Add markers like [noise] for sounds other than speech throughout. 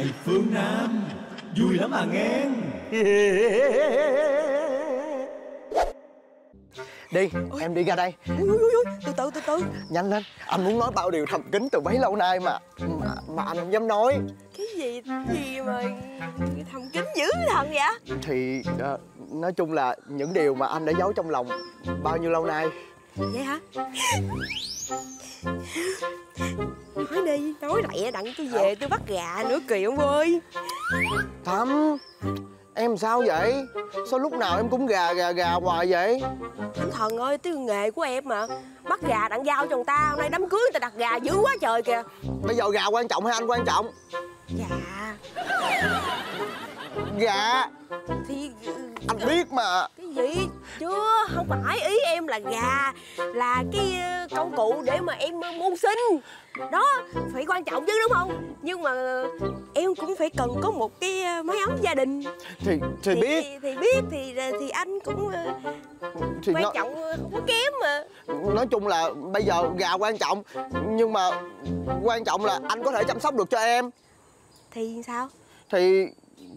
Ngài phương Nam. Vui lắm à nghe. [laughs] Đi, em đi ra đây. Ui, ui, ui, từ từ từ từ. Nhanh lên, anh muốn nói bao điều thầm kín từ bấy lâu nay mà Mà, mà anh không dám nói. Cái gì, gì mà thầm kín dữ thần vậy? Thì ờ, nói chung là những điều mà anh đã giấu trong lòng bao nhiêu lâu nay. Vậy hả Nói đi, nói lẹ đặng tôi về tôi bắt gà nữa kìa ông ơi Thắm, em sao vậy? Sao lúc nào em cũng gà gà gà hoài vậy? Anh thần ơi, cái nghề của em mà Bắt gà đặng giao cho người ta Hôm nay đám cưới người ta đặt gà dữ quá trời kìa Bây giờ gà quan trọng hay anh quan trọng? Dạ Gà, Thì anh biết mà. cái gì? Chưa không phải. Ý em là gà là cái ờ, công cụ để mà em ờ, môn sinh. Đó phải quan trọng chứ đúng không? Nhưng mà em cũng phải cần có một cái ờ, mái ấm gia đình. Thì, thì biết. thì, thì biết thì thì anh cũng thì quan nó, trọng không có kém mà. Nói chung là bây giờ gà quan trọng Nhưng mà quan trọng là anh có thể chăm sóc được cho em. Thì sao? Thì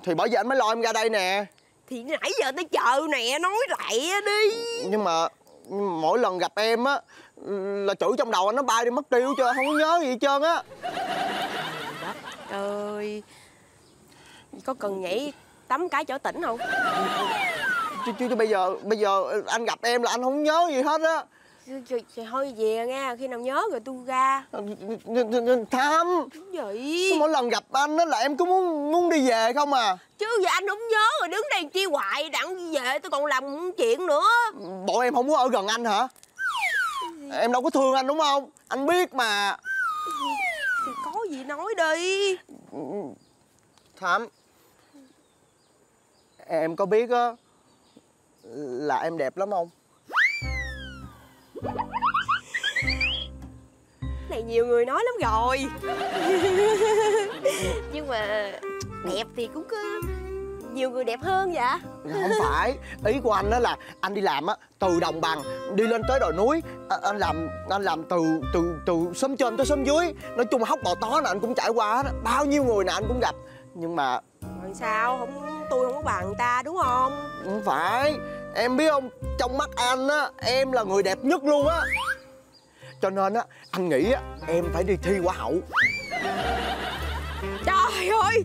thì bởi vì anh mới lo em ra đây nè. Thì nãy giờ tới chờ nè nói lại đi. Nhưng mà mỗi lần gặp em á Là chữ trong đầu anh nó bay đi mất tiêu chưa Không có nhớ gì hết trơn á. Đất ơi. Có cần nhảy tắm cái chỗ tỉnh không? Chứ, chứ, chứ bây giờ bây giờ anh gặp em là anh không nhớ gì hết á Trời, trời, thôi về nghe khi nào nhớ rồi tôi ra. Tham. Vậy. Sao mỗi lần gặp anh á là em cứ muốn muốn đi về không à? Chứ giờ anh không nhớ rồi đứng đây chi hoài đặng về tôi còn làm chuyện nữa. Bộ em không muốn ở gần anh hả? Em đâu có thương anh đúng không? Anh biết mà. Thì có gì nói đi. Thắm Em có biết á Là em đẹp lắm không này nhiều người nói lắm rồi. [laughs] Nhưng mà đẹp thì cũng có nhiều người đẹp hơn vậy. Không phải. Ý của anh đó là Anh đi làm á Từ đồng bằng Đi lên tới đồi núi à, Anh làm Anh làm từ từ từ xóm trên tới xóm dưới. Nói chung là hóc bò tó là anh cũng trải qua hết á. Bao nhiêu người nào anh cũng gặp. Nhưng mà sao? Không tôi không có bằng người ta đúng không? Không phải Em biết không? Trong mắt anh á Em là người đẹp nhất luôn á. Cho nên á Anh nghĩ á Em phải đi thi hoa hậu. Trời ơi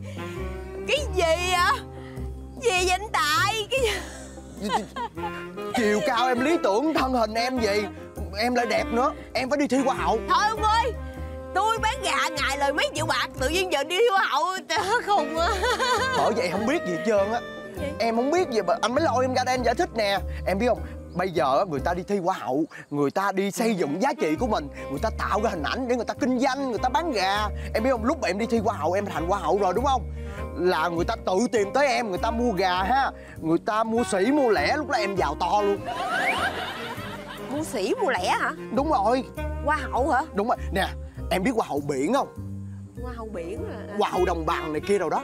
cái gì vậy? Gì vậy anh tài? Cái Chiều cao em lý tưởng Thân hình em gì Em lại đẹp nữa Em phải đi thi hoa hậu. Thôi ông ơi tôi bán gà ngày lời mấy triệu bạc tự nhiên giờ đi hoa hậu. Trời khùng á Bởi vậy không biết gì hết trơn á Gì? Em không biết gì mà anh mới lôi em ra đây em giải thích nè. Em biết không? Bây giờ á, người ta đi thi hoa hậu Người ta đi xây dựng giá trị của mình Người ta tạo ra hình ảnh để người ta kinh doanh Người ta bán gà. Em biết không? Lúc mà em đi thi hoa hậu em thành hoa hậu rồi đúng không? Là người ta tự tìm tới em Người ta mua gà ha. Người ta mua sỉ mua lẻ Lúc đó em giàu to luôn. Mua sỉ mua lẻ hả? Đúng rồi. Hoa hậu hả? Đúng rồi. Nè em biết hoa hậu biển không? Hoa hậu biển là, Hoa hậu đồng bằng này kia đâu đó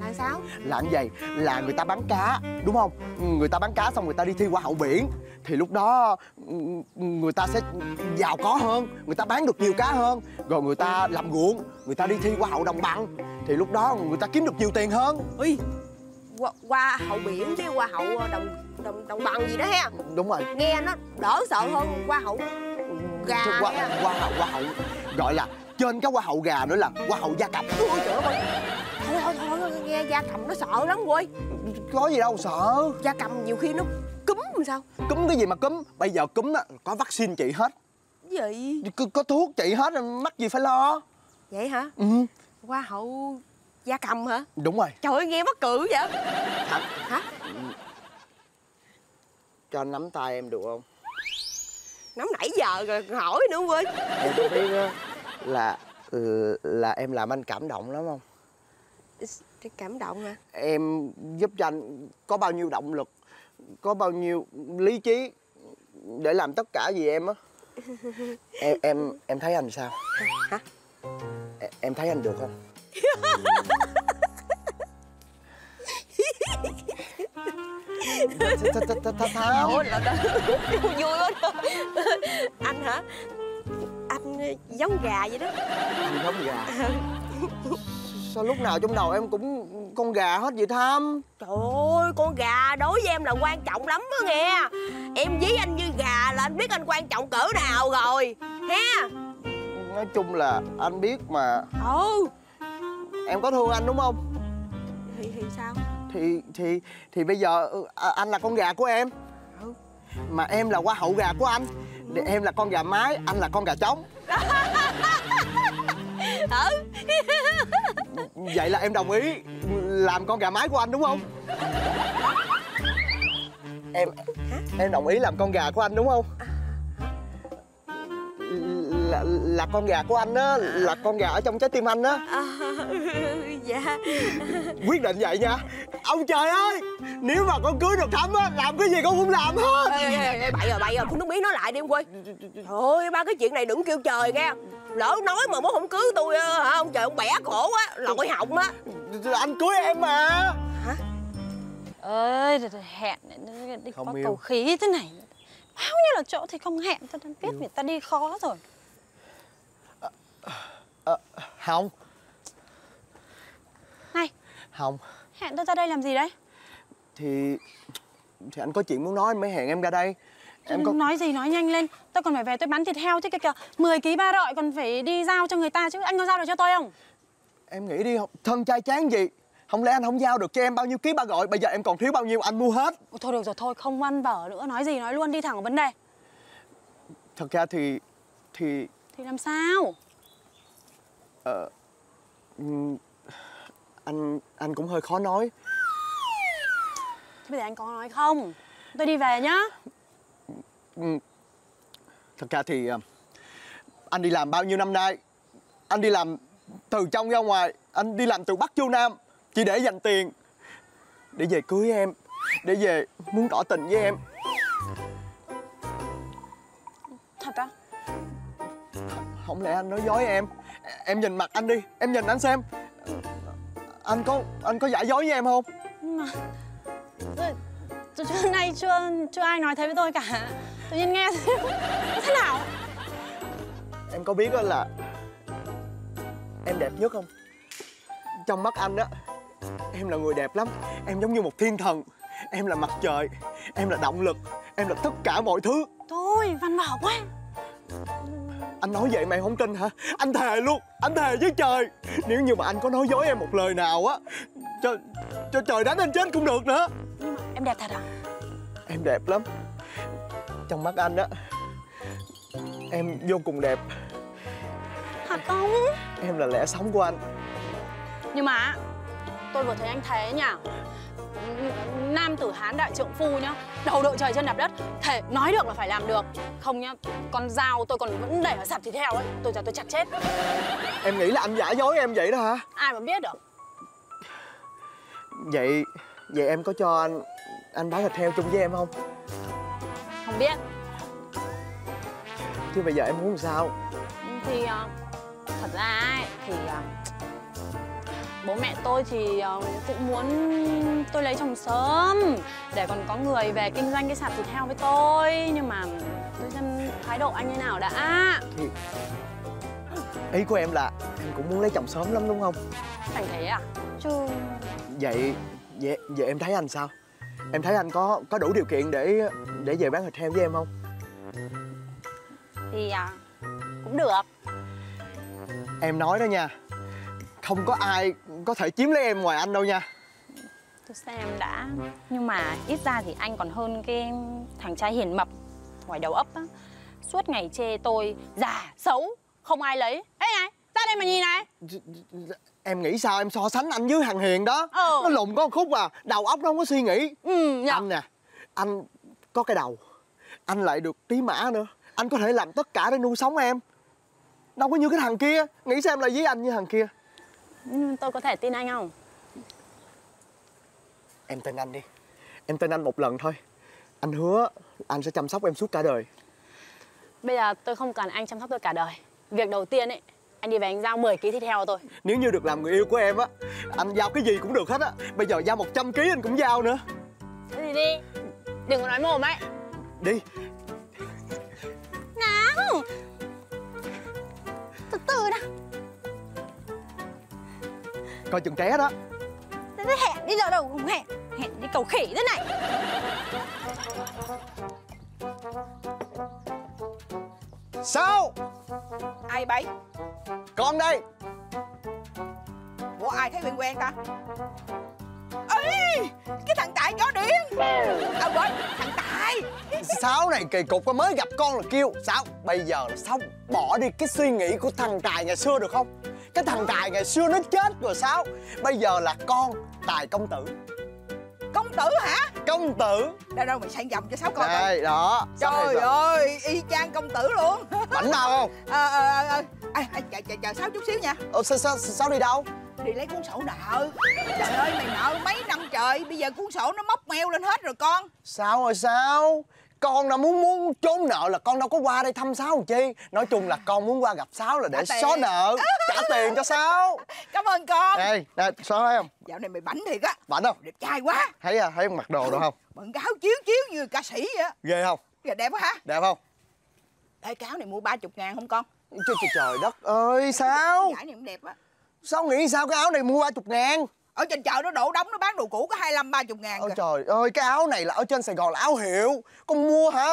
là sao? Là như vậy là người ta bán cá đúng không? Người ta bán cá xong người ta đi thi hoa hậu biển thì lúc đó ừ, người ta sẽ giàu có hơn người ta bán được nhiều cá hơn. Rồi người ta làm ruộng người ta đi thi hoa hậu đồng bằng thì lúc đó người ta kiếm được nhiều tiền hơn. Ui hoa, hoa hậu biển với hoa hậu đồng đồng đồng bằng gì đó ha. Đúng rồi. Nghe nó đỡ sợ hơn hoa hậu gà hoa, nha. hoa hậu hoa hậu. Gọi là trên cái hoa hậu gà nữa là hoa hậu gia cầm ôi trời ơi thôi thôi thôi nghe da cầm nó sợ lắm rồi có gì đâu sợ. Da cầm nhiều khi nó cúm làm sao? Cúm cái gì mà cúm? Bây giờ cúm á có vaccine trị hết. Gì? Có, có thuốc trị hết mắc gì phải lo. Vậy hả? Ừ. Hoa hậu da cầm hả? Đúng rồi. Trời ơi nghe mắc cự vậy. Thật. hả? Cho anh nắm tay em được không? Nắm nãy giờ rồi hỏi nữa quên em có biết là ừ, là em làm anh cảm động lắm không cái cảm động hả? Em giúp cho anh có bao nhiêu động lực có bao nhiêu lý trí để làm tất cả vì em á. [laughs] Em em em thấy anh sao? Hả? Em, em thấy anh được không? [laughs] Thảo Ủa, là đó vui quá anh hả? Anh giống gà vậy đó. Anh giống gà [laughs] sao lúc nào trong đầu em cũng con gà hết vậy Thắm Trời ơi con gà đối với em là quan trọng lắm đó nghe. Em với anh như gà là anh biết anh quan trọng cỡ nào rồi Ha Nói chung là anh biết mà. Ừ. Em có thương anh đúng không? Thì, thì sao? Thì thì thì bây giờ ừ, à, anh là con gà của em. Ừ. Mà em là hoa hậu gà của anh. Thì em là con gà mái, anh là con gà trống. [laughs] Ừ [laughs] Vậy là em đồng ý làm con gà mái của anh đúng không? Em em đồng ý làm con gà của anh đúng không? Là, là con gà của anh á, là con gà ở trong trái tim anh á. À, [laughs] Dạ. Quyết định vậy nha. Ông trời ơi Nếu mà con cưới được Thắm á Làm cái gì con cũng làm hết. Ê, ê, ê, bậy rồi bậy rồi phun nước miếng nói lại đi em quê thôi ba cái chuyện này đừng kêu trời nghe. Lỡ nói mà bố không cưới tôi á, hả ông trời ông bẻ cổ á lội họng á. Anh cưới em mà. Ơi hẹn đi Không có yêu. cầu khí thế này. Bao nhiêu là chỗ thì không hẹn ta đang biết người ta đi khó rồi Ờ, Không. Này. Không. Hẹn tôi ra đây làm gì đấy? Thì Thì anh có chuyện muốn nói anh mới hẹn em ra đây. Em có nói gì nói nhanh lên. Tôi còn phải về tôi bán thịt heo chứ kìa kìa. 10 ký ba rọi còn phải đi giao cho người ta chứ. Anh có giao được cho tôi không? Em nghĩ đi Thân trai chán gì? Không lẽ anh không giao được cho em bao nhiêu ký ba gọi Bây giờ em còn thiếu bao nhiêu anh mua hết. Ôi, thôi được rồi thôi không văn vở nữa. Nói gì nói luôn đi thẳng vào vấn đề. Thật ra thì Thì thì làm sao ừm, Anh Anh cũng hơi khó nói. Thế bây giờ anh có nói không? Tôi đi về nhá. Thật ra thì à, anh đi làm bao nhiêu năm nay? Anh đi làm từ trong ra ngoài Anh đi làm từ Bắc vô Nam Chỉ để dành tiền Để về cưới em Để về muốn tỏ tình với em. Thật á? Không lẽ anh nói dối em Em nhìn mặt anh đi Em nhìn anh xem. Anh có anh có giả dối với em không? Nhưng mà tôi trước nay chưa chưa ai nói thế với tôi cả. Tự nhiên nghe thế nào? Em có biết đó là Em đẹp nhất không? Trong mắt anh á Em là người đẹp lắm. Em giống như một thiên thần. Em là mặt trời Em là động lực Em là tất cả mọi thứ. Thôi văn vở quá Anh nói vậy mày không tin hả? Anh thề luôn Anh thề với trời. Nếu như mà anh có nói dối em một lời nào á Cho, cho trời đánh anh chết cũng được nữa. Nhưng mà em đẹp thật à? Em đẹp lắm. Trong mắt anh á Em vô cùng đẹp. Thật không? Em là lẽ sống của anh. Nhưng mà tôi vừa thấy anh thế nhỉ nam tử hán đại trượng phu nhá đầu đội trời chân đạp đất thể nói được là phải làm được. Không nhá con dao tôi còn vẫn để ở sạp thịt heo ấy tôi giờ tôi chặt chết. Em nghĩ là anh giả dối em vậy đó hả? Ai mà biết được? Vậy Vậy em có cho anh Anh bán thịt heo chung với em không? Không biết. Chứ bây giờ em muốn làm sao? Thì ờ, thật ra ấy, thì ờ, bố mẹ tôi thì ờ, cũng muốn tôi lấy chồng sớm để còn có người về kinh doanh cái sạp thịt heo với tôi. Nhưng mà tôi xem thái độ anh như nào đã. Thì Ý của em là Em cũng muốn lấy chồng sớm lắm đúng không? Thành thế à? Chứ Vậy Vậy, vậy em thấy anh sao? Em thấy anh có có đủ điều kiện để để về bán thịt heo với em không? Thì à, cũng được. Em nói đó nha Không có ai có thể chiếm lấy em ngoài anh đâu nha. Tôi xem đã nhưng mà ít ra thì anh còn hơn cái thằng trai hiền mập ngoài đầu ấp á. Suốt ngày chê tôi già xấu không ai lấy. Ê này ra đây mà nhìn này. Em nghĩ sao? Em so sánh anh với thằng Hiền đó. Ờ. Nó lùn có một khúc à Đầu óc nó không có suy nghĩ. Ừ nhở Anh nè Anh có cái đầu Anh lại được tí mã nữa. Anh có thể làm tất cả để nuôi sống em. Đâu có như cái thằng kia. Nghĩ xem là với anh như thằng kia Ừ, tôi có thể tin anh không? Em tin anh đi. Em tin anh một lần thôi. Anh hứa anh sẽ chăm sóc em suốt cả đời. Bây giờ tôi không cần anh chăm sóc tôi cả đời. Việc đầu tiên ấy anh đi về anh giao 10 kg thịt heo tôi. Nếu như được làm người yêu của em á Anh giao cái gì cũng được hết á. Bây giờ giao 100 kg anh cũng giao nữa. Thế thì đi. Đừng có nói mồm ấy. Đi. Nào. Từ từ đã coi chừng té đó. Thế hẹn đi giờ đâu không hẹn Hẹn đi cầu khỉ thế này. Sao? Ai bấy? Con đây. Ủa ai thấy quen quen ta? Ê cái thằng tài chó điên. À quên thằng tài. Sáu này kỳ cục mới gặp con là kêu Sáu bây giờ là Sáu bỏ đi cái suy nghĩ của thằng Tài ngày xưa được không Cái thằng Tài ngày xưa nó chết rồi Sáu Bây giờ là con Tài công tử. Công tử hả? Công tử. Đâu đâu mày sang vòng cho sáu coi Đây đó. Trời sao? ơi y chang công tử luôn. [laughs] Bảnh nào không? Ờ ờ ờ ờ. Ê, chờ chờ chờ sáu chút xíu nha. Ờ, sao, sao, sao đi đâu? Đi lấy cuốn sổ nợ. Trời ơi mày nợ mấy năm trời bây giờ cuốn sổ nó móc meo lên hết rồi con. Sao rồi sao con đã muốn muốn trốn nợ là con đâu có qua đây thăm Sáu chi? Nói chung là con muốn qua gặp Sáu là để xóa nợ Trả [laughs] tiền cho Sáu. Cảm ơn con. Đây, đây, xóa thấy không? Dạo này mày bảnh thiệt á. Bảnh không? Đẹp trai quá. Thấy à, thấy mặc đồ đâu không? Bận cái áo chiếu chiếu như ca sĩ vậy Ghê không? Kìa đẹp quá hả? Đẹp không? Ê cái áo này mua ba chục ngàn không con? Trời, trời, trời đất ơi sao giải này cũng đẹp á. Sao nghĩ sao cái áo này mua ba chục ngàn ở trên chợ nó đổ đống nó bán đồ cũ có hai mươi ba chục ngàn Ôi trời ơi cái áo này là ở trên Sài Gòn là áo hiệu. Con mua hả?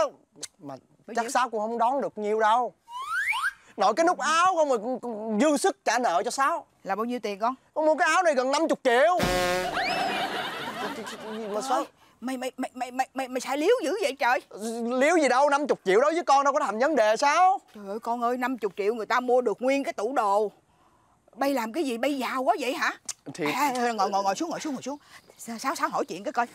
Mà Bao chắc? Sáu cũng không đón được nhiều đâu. Nội cái nút áo không mà dư sức trả nợ cho Sáu. Là bao nhiêu tiền con? Con mua cái áo này gần 50 triệu. Mà sao mày mày mày mày mày mày, mày xài liếu dữ vậy trời? Liếu gì đâu 50 triệu đối với con đâu có thành vấn đề sao trời ơi con ơi 50 triệu người ta mua được nguyên cái tủ đồ bay làm cái gì? Bay giàu quá vậy hả? Thì à, ngồi ngồi ngồi xuống ngồi xuống ngồi xuống. Sao sáu sáu hỏi chuyện cái coi.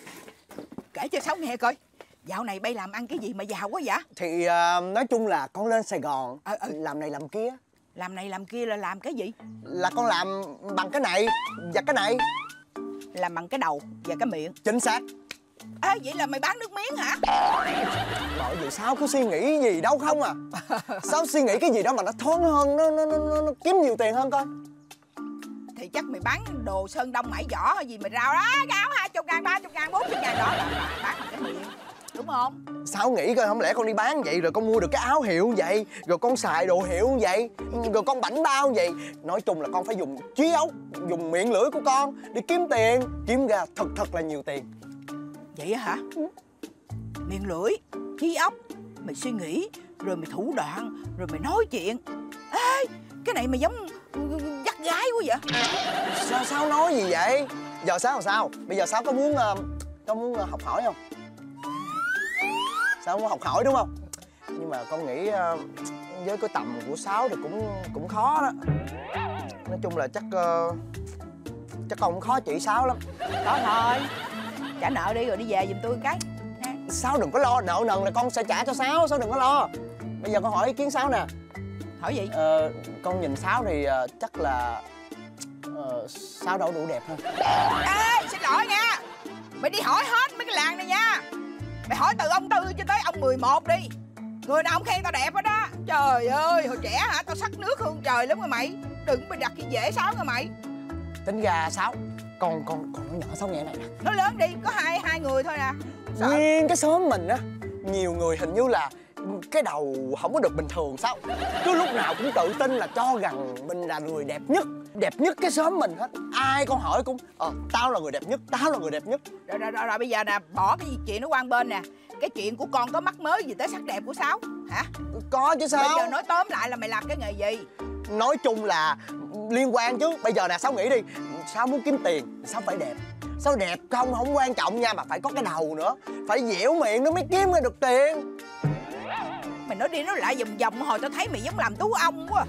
Kể cho sáu nghe coi. Dạo này bay làm ăn cái gì mà giàu quá vậy? Thì à, nói chung là con lên Sài Gòn Ờ, ờ. làm này làm kia. Làm này làm kia là làm cái gì? Là con làm bằng cái này và cái này. Làm bằng cái đầu và cái miệng. Chính xác. À, vậy là mày bán nước miếng hả? Bởi vì sao cứ suy nghĩ gì đâu không à? Sao suy nghĩ cái gì đó mà nó thoáng hơn nó nó, nó, nó, nó kiếm nhiều tiền hơn coi thì chắc mày bán đồ sơn đông mãi vỏ hay gì mày rao đó. Cái áo hai chục ngàn ba chục ngàn bốn chục ngàn đó là bán bằng cái miệng đúng không? Sao nghĩ coi không lẽ con đi bán vậy rồi con mua được cái áo hiệu như vậy rồi con xài đồ hiệu như vậy rồi con bảnh bao như vậy? Nói chung là con phải dùng trí óc dùng miệng lưỡi của con để kiếm tiền kiếm ra thật thật là nhiều tiền. Vậy hả? Miệng lưỡi trí óc mày suy nghĩ rồi mày thủ đoạn rồi mày nói chuyện. Ê cái này mày giống gái quá vậy? Sao sao nói gì vậy? Giờ sao làm sao? Bây giờ sao có muốn ờ, có muốn ờ, học hỏi không? Sao muốn học hỏi đúng không? Nhưng mà con nghĩ ờ, với cái tầm của sáu thì cũng cũng khó đó. Nói chung là chắc ờ, chắc con cũng khó chỉ sáu lắm. Đó thôi. Trả nợ đi rồi đi về giùm tôi cái. Sáu đừng có lo nợ nần là con sẽ trả cho sáu sáu đừng có lo. Bây giờ con hỏi ý kiến sáu nè hỏi gì? Ờ, con nhìn sáu thì ờ, chắc là ờ, sáu đâu đủ đẹp ha ê xin lỗi nha. Mày đi hỏi hết mấy cái làng này nha. Mày hỏi từ ông tư cho tới ông 11 đi. Người nào không khen tao đẹp hết đó trời ơi hồi trẻ hả? Tao sắc nước hơn trời lắm rồi mày. Đừng mày đặt cái dễ sao nha mày. Tính ra sáu con con con nói nhỏ sáu nghe này nè. Nói lớn đi có hai hai người thôi nè. Sợ. Nguyên cái xóm mình á Nhiều người hình như là cái đầu không có được bình thường sao? Cứ lúc nào cũng tự tin là cho rằng mình là người đẹp nhất. Đẹp nhất cái xóm mình hết. Ai con hỏi cũng Ờ tao là người đẹp nhất Tao là người đẹp nhất. Rồi, rồi, rồi, rồi bây giờ nè bỏ cái gì chuyện nó quan bên nè. Cái chuyện của con có mắc mới gì tới sắc đẹp của sáu? Hả? Có chứ bây sao giờ nói tóm lại là mày làm cái nghề gì? Nói chung là liên quan chứ. Bây giờ nè Sáu nghĩ đi. Sáu muốn kiếm tiền Sáu phải đẹp. Sao đẹp không không quan trọng nha Mà phải có cái đầu nữa. Phải dẻo miệng nó mới kiếm ra được tiền mày nói đi nói lại vòng vòng hồi tao thấy mày giống làm tú ông quá.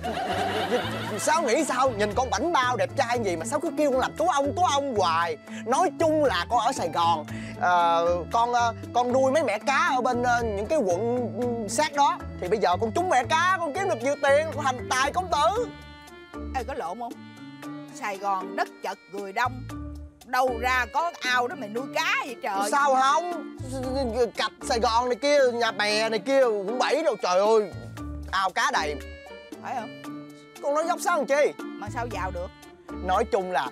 Sao nghĩ sao? Nhìn con bảnh bao đẹp trai gì mà sao cứ kêu con làm tú ông tú ông hoài? Nói chung là con ở Sài Gòn ờ, Con ờ, con nuôi mấy mẹ cá ở bên ờ, những cái quận ừ, sát đó. Thì bây giờ con trúng mẹ cá con kiếm được nhiều tiền con thành tài công tử. Ê có lộn không? Sài gòn đất chật người đông đâu ra có ao đó mày nuôi cá vậy trời. Sao không? Cặp Sài Gòn này kia nhà bè này kia cũng bảy đâu trời ơi. Ao cá đầy. Phải không? Con nói dốc sao làm chi? Mà sao giàu được? Nói chung là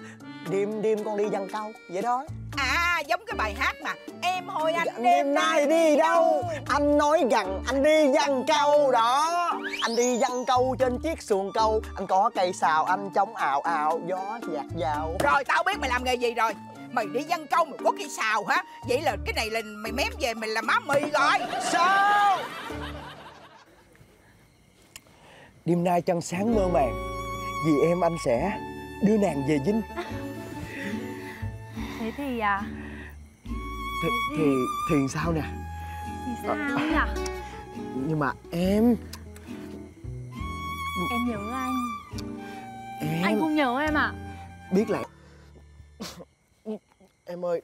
đêm đêm con đi dăng câu vậy đó À giống cái bài hát mà Em hôi anh Anh đêm nay đi đâu Anh nói rằng anh đi văn câu đó. Anh đi văn câu trên chiếc xuồng câu Anh có cây xào anh chống ào ào Gió dạt vào Rồi tao biết mày làm nghề gì rồi. Mày đi văn câu mày có cây xào hả? Vậy là cái này là mày mém về mày làm má mì rồi. Sao? Đêm nay trăng sáng mơ màng Vì em anh sẽ đưa nàng về dinh Thế thì à Thì, thì, thì sao nè? Thì sao nhỉ? Nhưng mà em Em nhớ anh. Em Anh không nhớ em à biết là Em ơi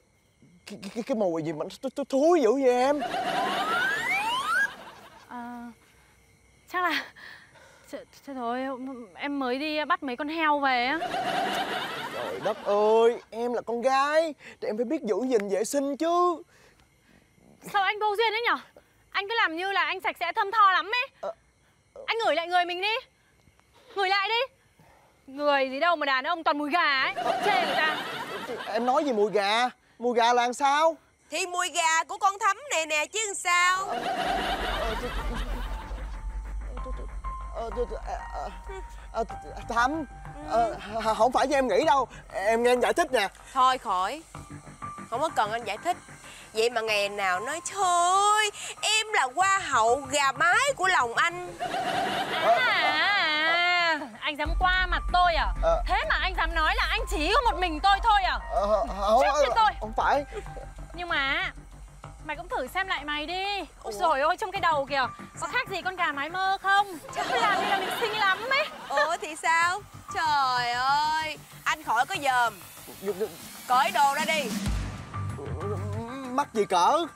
Cái, cái, cái mùi gì mà nó thúi dữ vậy em? Ờ, Chắc là Trời thôi em mới đi bắt mấy con heo về á. Trời đất ơi Em là con gái Thì em phải biết giữ gìn vệ sinh chứ. Sao anh vô duyên đấy nhở? Anh cứ làm như là anh sạch sẽ thơm tho lắm ấy. Ờ, Anh ngửi lại người mình đi. Ngửi lại đi. Người gì đâu mà đàn ông toàn mùi gà ấy Chê người ta. Em nói gì mùi gà? Mùi gà là làm sao? Thì mùi gà của con thấm này nè chứ làm sao? Ờ, Thắm ờ, Không phải như em nghĩ đâu. Em nghe anh giải thích nè. Thôi khỏi Không có cần anh giải thích. Vậy mà ngày nào nói Trời ơi Em là hoa hậu gà mái của lòng anh. À, Anh dám qua mặt tôi à? Ờ. Thế mà anh dám nói là anh chỉ có một mình tôi thôi à? Ờ, không, Chết cho tôi. không phải. Nhưng mà Mày cũng thử xem lại mày đi. Ôi dồi ôi trong cái đầu kìa. Có khác gì con gà mái mơ không? Mày làm như là mình xinh lắm ấy. Ủa thì sao? Trời ơi Anh khỏi có dòm. Cởi đồ ra đi. Mắc gì cỡ?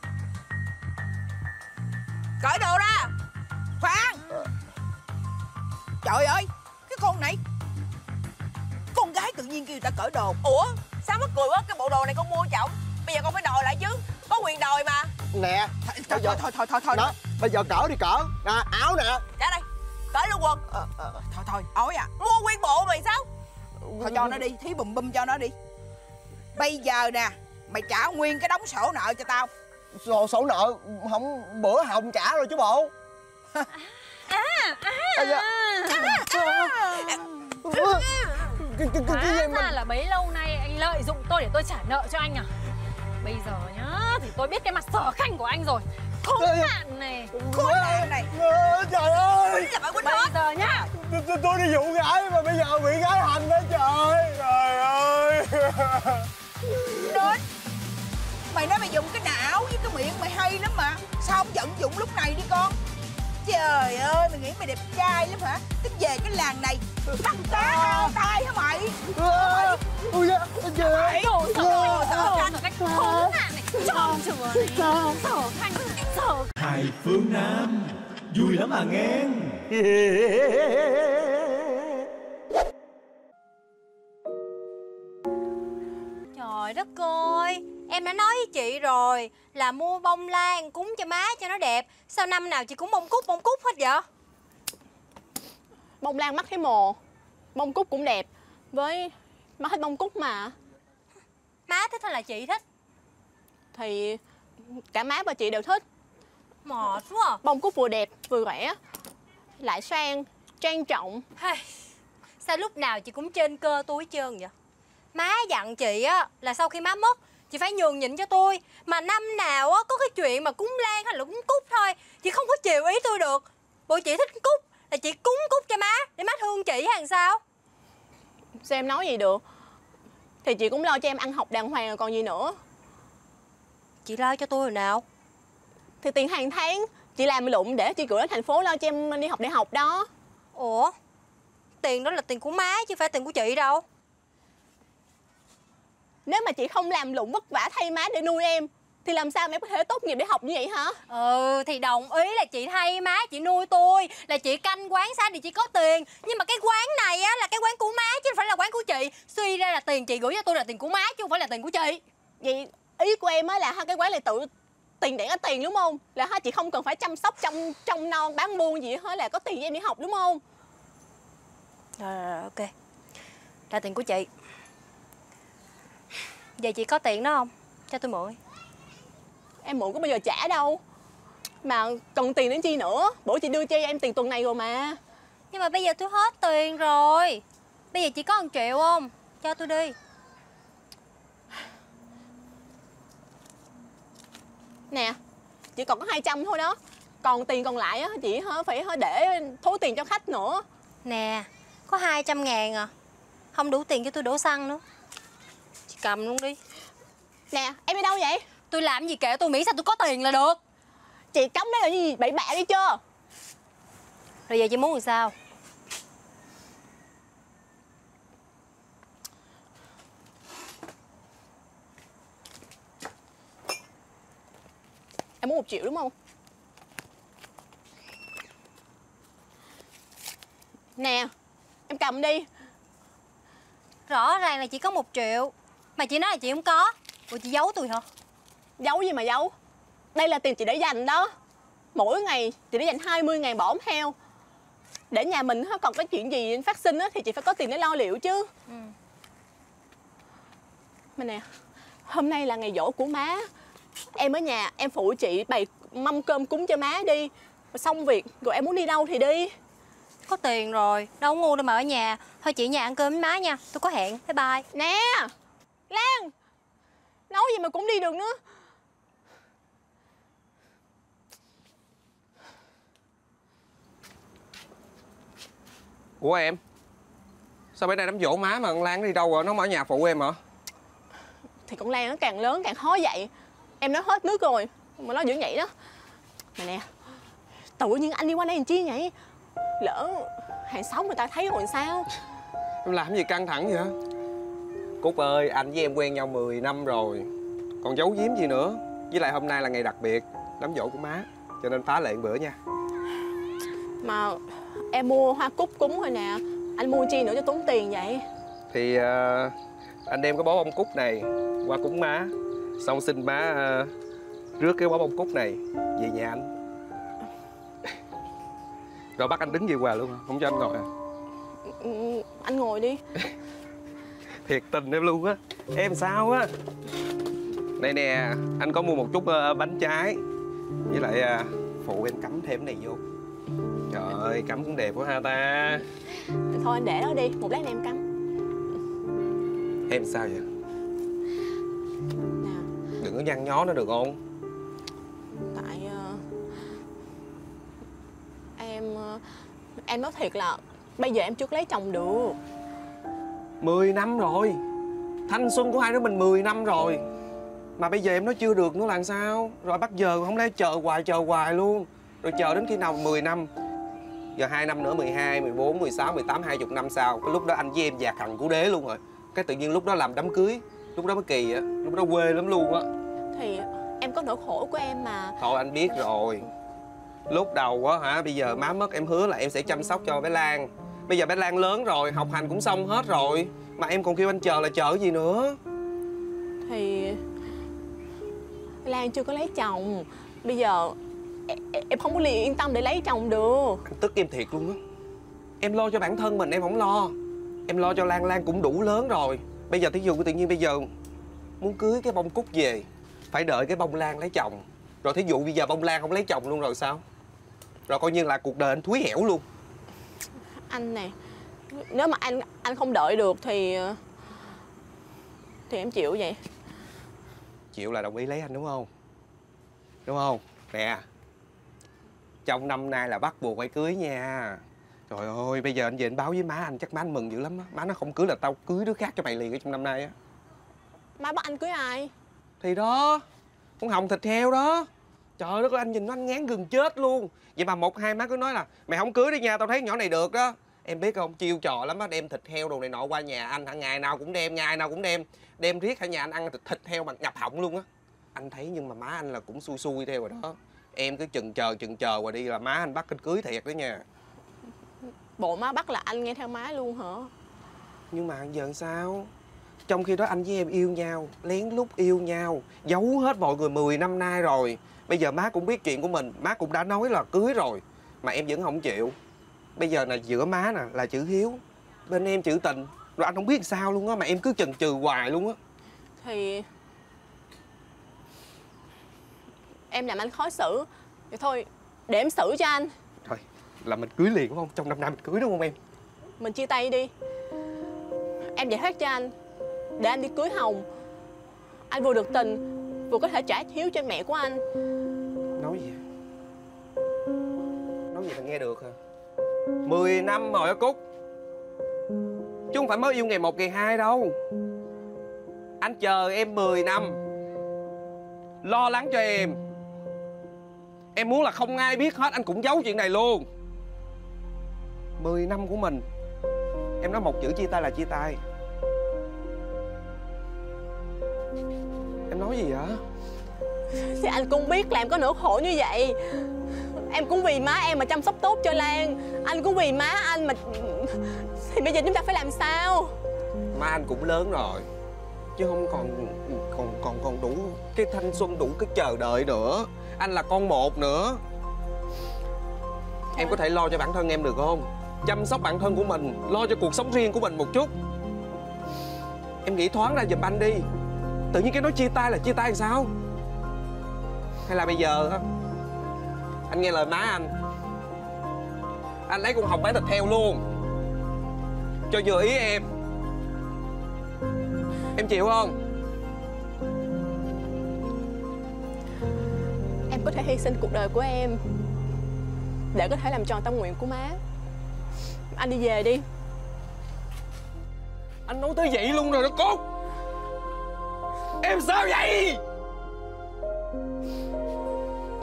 Cởi đồ ra. Khoan. Trời ơi Cái con này. Con gái tự nhiên kêu người ta cởi đồ. Ủa sao mắc cười quá? Cái bộ đồ này con mua chồng Bây giờ con phải đòi lại chứ. Có quyền đòi mà. Nè Thôi thôi thôi thôi thôi thôi. Đó Bây giờ cỡ đi cỡ. Nè Áo nè. Trả đây Cởi luôn quần. Ờ, ờ, Thôi thôi. Ói à Mua nguyên bộ mày sao? Thôi cho nó đi Thí bùm bum cho nó đi. Bây giờ nè Mày trả nguyên cái đống sổ nợ cho tao. Sổ, sổ nợ Không bữa hồng trả rồi chứ bộ. À, À, dạ. Cái, cái, cái, cái gì Hóa mà ra là bấy lâu nay anh lợi dụng tôi để tôi Bây giờ nhá Thì tôi biết cái mặt sở khanh của anh rồi Khốn nạn này Khốn nạn này Ờ, Trời ơi Bây giờ nhá tôi, tôi, đi dụ gái mà bây giờ bị gái hành đó trời Trời ơi Đến Mày nói mày dùng cái não với cái miệng mày hay lắm mà Sao không vận dụng lúc này đi con Trời ơi mày nghĩ mày đẹp trai lắm hả Tính về cái làng này Bắt tá hao tay hả mày Ờ, Ui da, trời ơi Đồ sở Ờ. sở khanh khốn nạn này Tròn chửa này Sở khanh Sở Hai phương Nam Vui lắm à nghe Trời đất ơi Em đã nói với chị rồi Là mua bông lan cúng cho má cho nó đẹp. Sao năm nào chị cũng bông cúc bông cúc hết vậy? Bông lan mắt thấy mồ bông cúc cũng đẹp. Với má thích bông cúc mà. Má thích hay là chị thích thì cả má và chị đều thích. Mệt quá à. bông cúc vừa đẹp vừa rẻ lại sang trang trọng. Hay, Sao lúc nào chị cũng trên cơ tôi hết trơn vậy? Má dặn chị á Là sau khi má mất Chị phải nhường nhịn cho tôi. Mà năm nào á có cái chuyện mà cúng lan hay là cúng cúc thôi Chị không có chiều ý tôi được. Bộ chị thích cúc Là chị cúng cúc cho má Để má thương chị hay sao? Sao em nói gì được? Thì chị cũng lo cho em ăn học đàng hoàng rồi còn gì nữa Chị lo cho tôi rồi nào. Thì tiền hàng tháng chị làm lụng để chị gửi đến thành phố lo cho em đi học đại học đó. Ủa? Tiền đó là tiền của má chứ phải tiền của chị đâu. Nếu mà chị không làm lụng vất vả thay má để nuôi em thì làm sao mà em có thể tốt nghiệp để học như vậy hả? Ừ thì đồng ý là chị thay má chị nuôi tôi Là chị canh quán sao thì chị có tiền. Nhưng mà cái quán này á là cái quán của má chứ không phải là quán của chị. Suy ra là tiền chị gửi cho tôi là tiền của má chứ không phải là tiền của chị. Vậy ý của em á là ha cái quán này tự tiền đẻ tiền đúng không? Là ha chị không cần phải chăm sóc trong trong non bán buôn gì hết là có tiền em đi học đúng không? Rồi, rồi, rồi ok. Là tiền của chị. Giờ chị có tiền đó không? Cho tôi mượn. Em mượn có bao giờ trả đâu. Mà cần tiền đến chi nữa? Bữa chị đưa cho em tiền tuần này rồi mà. Nhưng mà bây giờ tôi hết tiền rồi. Bây giờ chỉ có 1 triệu không? Cho tôi đi Nè Chỉ còn có 200 thôi đó. Còn tiền còn lại á chị hả phải hả để thối tiền cho khách nữa. Nè Có 200 ngàn à. Không đủ tiền cho tôi đổ xăng nữa. Chị cầm luôn đi. Nè em đi đâu vậy? Tôi làm gì kệ tôi miễn sao tôi có tiền là được. Chị cấm đấy là gì bậy bạ đi chưa? Rồi giờ chị muốn làm sao Em muốn một triệu đúng không? Nè Em cầm đi. Rõ ràng là chỉ có 1 triệu. Mà chị nói là chị không có. Ủa chị giấu tôi hả? Giấu gì mà giấu? Đây là tiền chị để dành đó. Mỗi ngày chị để dành 20 ngàn bỏ ống heo. Để nhà mình còn có chuyện gì phát sinh á, Thì chị phải có tiền để lo liệu chứ. Ừ. Mà nè Hôm nay là ngày dỗ của má Em ở nhà em phụ chị bày mâm cơm cúng cho má đi. Xong việc rồi em muốn đi đâu thì đi. Có tiền rồi Đâu có ngu đâu mà ở nhà. Thôi chị nhà ăn cơm với má nha Tôi có hẹn. Bye bye. Nè Lan Nấu gì mà cũng đi được nữa. Ủa em Sao bữa nay đám dỗ má mà con Lan nó đi đâu rồi? Nó không ở nhà phụ em hả? Thì con Lan nó càng lớn càng khó dậy Em nói hết nước rồi Mà nó vẫn vậy đó. Mà nè Tự nhiên anh đi qua đây làm chi vậy? Lỡ hàng xóm người ta thấy rồi sao? Em làm gì căng thẳng vậy Cúc ơi anh với em quen nhau 10 năm rồi. Còn giấu giếm gì nữa? Với lại hôm nay là ngày đặc biệt Đám dỗ của má Cho nên phá lệ một bữa nha. Mà em mua hoa cúc cúng rồi nè Anh mua chi nữa cho tốn tiền vậy? Thì ờ, anh đem cái bó bông cúc này Qua cúng má Xong xin má ờ, rước cái bó bông cúc này Về nhà anh. [laughs] Rồi bắt anh đứng gì hoài luôn Không cho anh ngồi à. Ừ, Anh ngồi đi. [laughs] Thiệt tình em luôn á. Em sao á? Đây nè anh có mua một chút ờ, bánh trái với lại ờ, phụ em cắm thêm cái này vô. Trời ơi cắm cũng đẹp quá ha ta. Thôi anh để đó đi Một lát nữa em cắm. Em sao vậy đừng có nhăn nhó nữa được không? Tại ờ, Em ờ, Em nói thiệt là Bây giờ em chưa lấy chồng được. 10 năm rồi. Thanh xuân của hai đứa mình 10 năm rồi. Mà bây giờ em nói chưa được nữa là sao? Rồi bắt giờ không lẽ chờ hoài chờ hoài luôn. Rồi chờ đến khi nào 10 năm? Giờ hai năm nữa 12, 14, 16, 18, 20 năm sau cái lúc đó anh với em già khẳng của đế luôn rồi. Cái tự nhiên lúc đó làm đám cưới lúc đó mới kỳ á lúc đó quê lắm luôn á Thì em có nỗi khổ của em mà. Thôi anh biết rồi. Lúc đầu á hả bây giờ má mất em hứa là em sẽ chăm sóc cho bé Lan. Bây giờ bé Lan lớn rồi học hành cũng xong hết rồi. Mà em còn kêu anh chờ là chờ gì nữa? Thì Lan chưa có lấy chồng. Bây giờ em, em không có liền yên tâm để lấy chồng được. Anh tức em thiệt luôn á. Em lo cho bản thân mình em không lo. Em lo cho lan lan cũng đủ lớn rồi. Bây giờ thí dụ tự nhiên bây giờ muốn cưới cái bông cúc về phải đợi cái bông lan lấy chồng. Rồi thí dụ bây giờ bông lan không lấy chồng luôn rồi sao? Rồi coi như là cuộc đời anh thúi hẻo luôn. Anh nè Nếu mà anh anh không đợi được thì Thì em chịu vậy? Chịu là đồng ý lấy anh đúng không? Đúng không? Nè trong năm nay là bắt buộc phải cưới nha. Trời ơi bây giờ anh về anh báo với má anh chắc má anh mừng dữ lắm á. Má nó không cưới là tao cưới đứa khác cho mày liền ở trong năm nay á. Má bắt anh cưới ai thì đó con hồng thịt heo đó. Trời đất ơi anh nhìn nó anh ngán gần chết luôn. Vậy mà một hai má cứ nói là mày không cưới đi nha tao thấy nhỏ này được đó. Em biết không chiêu trò lắm á đem thịt heo đồ này nọ qua nhà anh. Hả ngày nào cũng đem ngày nào cũng đem. Đem riết cả nhà anh ăn thịt, thịt heo bằng nhập họng luôn á. Anh thấy nhưng mà má anh là cũng xui xui theo rồi đó. Em cứ chừng chờ chừng chờ qua đi là má anh bắt anh cưới thiệt đó nha. Bộ má bắt là anh nghe theo má luôn hả? Nhưng mà giờ sao trong khi đó anh với em yêu nhau lén lút yêu nhau giấu hết mọi người 10 năm nay rồi. Bây giờ má cũng biết chuyện của mình má cũng đã nói là cưới rồi mà em vẫn không chịu. Bây giờ là giữa má nè là chữ hiếu bên em chữ tình. Rồi anh không biết sao luôn á mà em cứ chần chừ hoài luôn á. Thì Em làm anh khó xử. Vậy thôi để em xử cho anh. Thôi là mình cưới liền đúng không? Trong năm nay mình cưới đúng không em? Mình chia tay đi. Em giải thoát cho anh để anh đi cưới Hồng. Anh vừa được tình, Vừa có thể trả thiếu cho mẹ của anh. Nói gì? Nói gì mà nghe được hả? 10 năm rồi á Cúc. Chứ không phải mới yêu ngày một, ngày hai đâu. Anh chờ em 10 năm. Lo lắng cho em. Em muốn là không ai biết hết, Anh cũng giấu chuyện này luôn. 10 năm của mình, Em nói một chữ chia tay là chia tay. Em nói gì vậy? Thì anh cũng biết là em có nỗi khổ như vậy. Em cũng vì má em mà chăm sóc tốt cho Lan. Anh cũng vì má anh mà Thì bây giờ chúng ta phải làm sao? Má anh cũng lớn rồi Chứ không còn còn còn còn đủ cái thanh xuân đủ cái chờ đợi nữa. Anh là con một nữa. Em có thể lo cho bản thân em được không? Chăm sóc bản thân của mình Lo cho cuộc sống riêng của mình một chút. Em nghĩ thoáng ra giùm anh đi Tự nhiên cái nói chia tay là chia tay làm sao? Hay là bây giờ á Anh nghe lời má anh. Anh lấy con Hồng bán thịt heo luôn. Cho vừa ý em. Em chịu không? Em có thể hy sinh cuộc đời của em Để có thể làm tròn tâm nguyện của má. Anh đi về đi. Anh nói tới vậy luôn rồi đó Cốt Em sao vậy?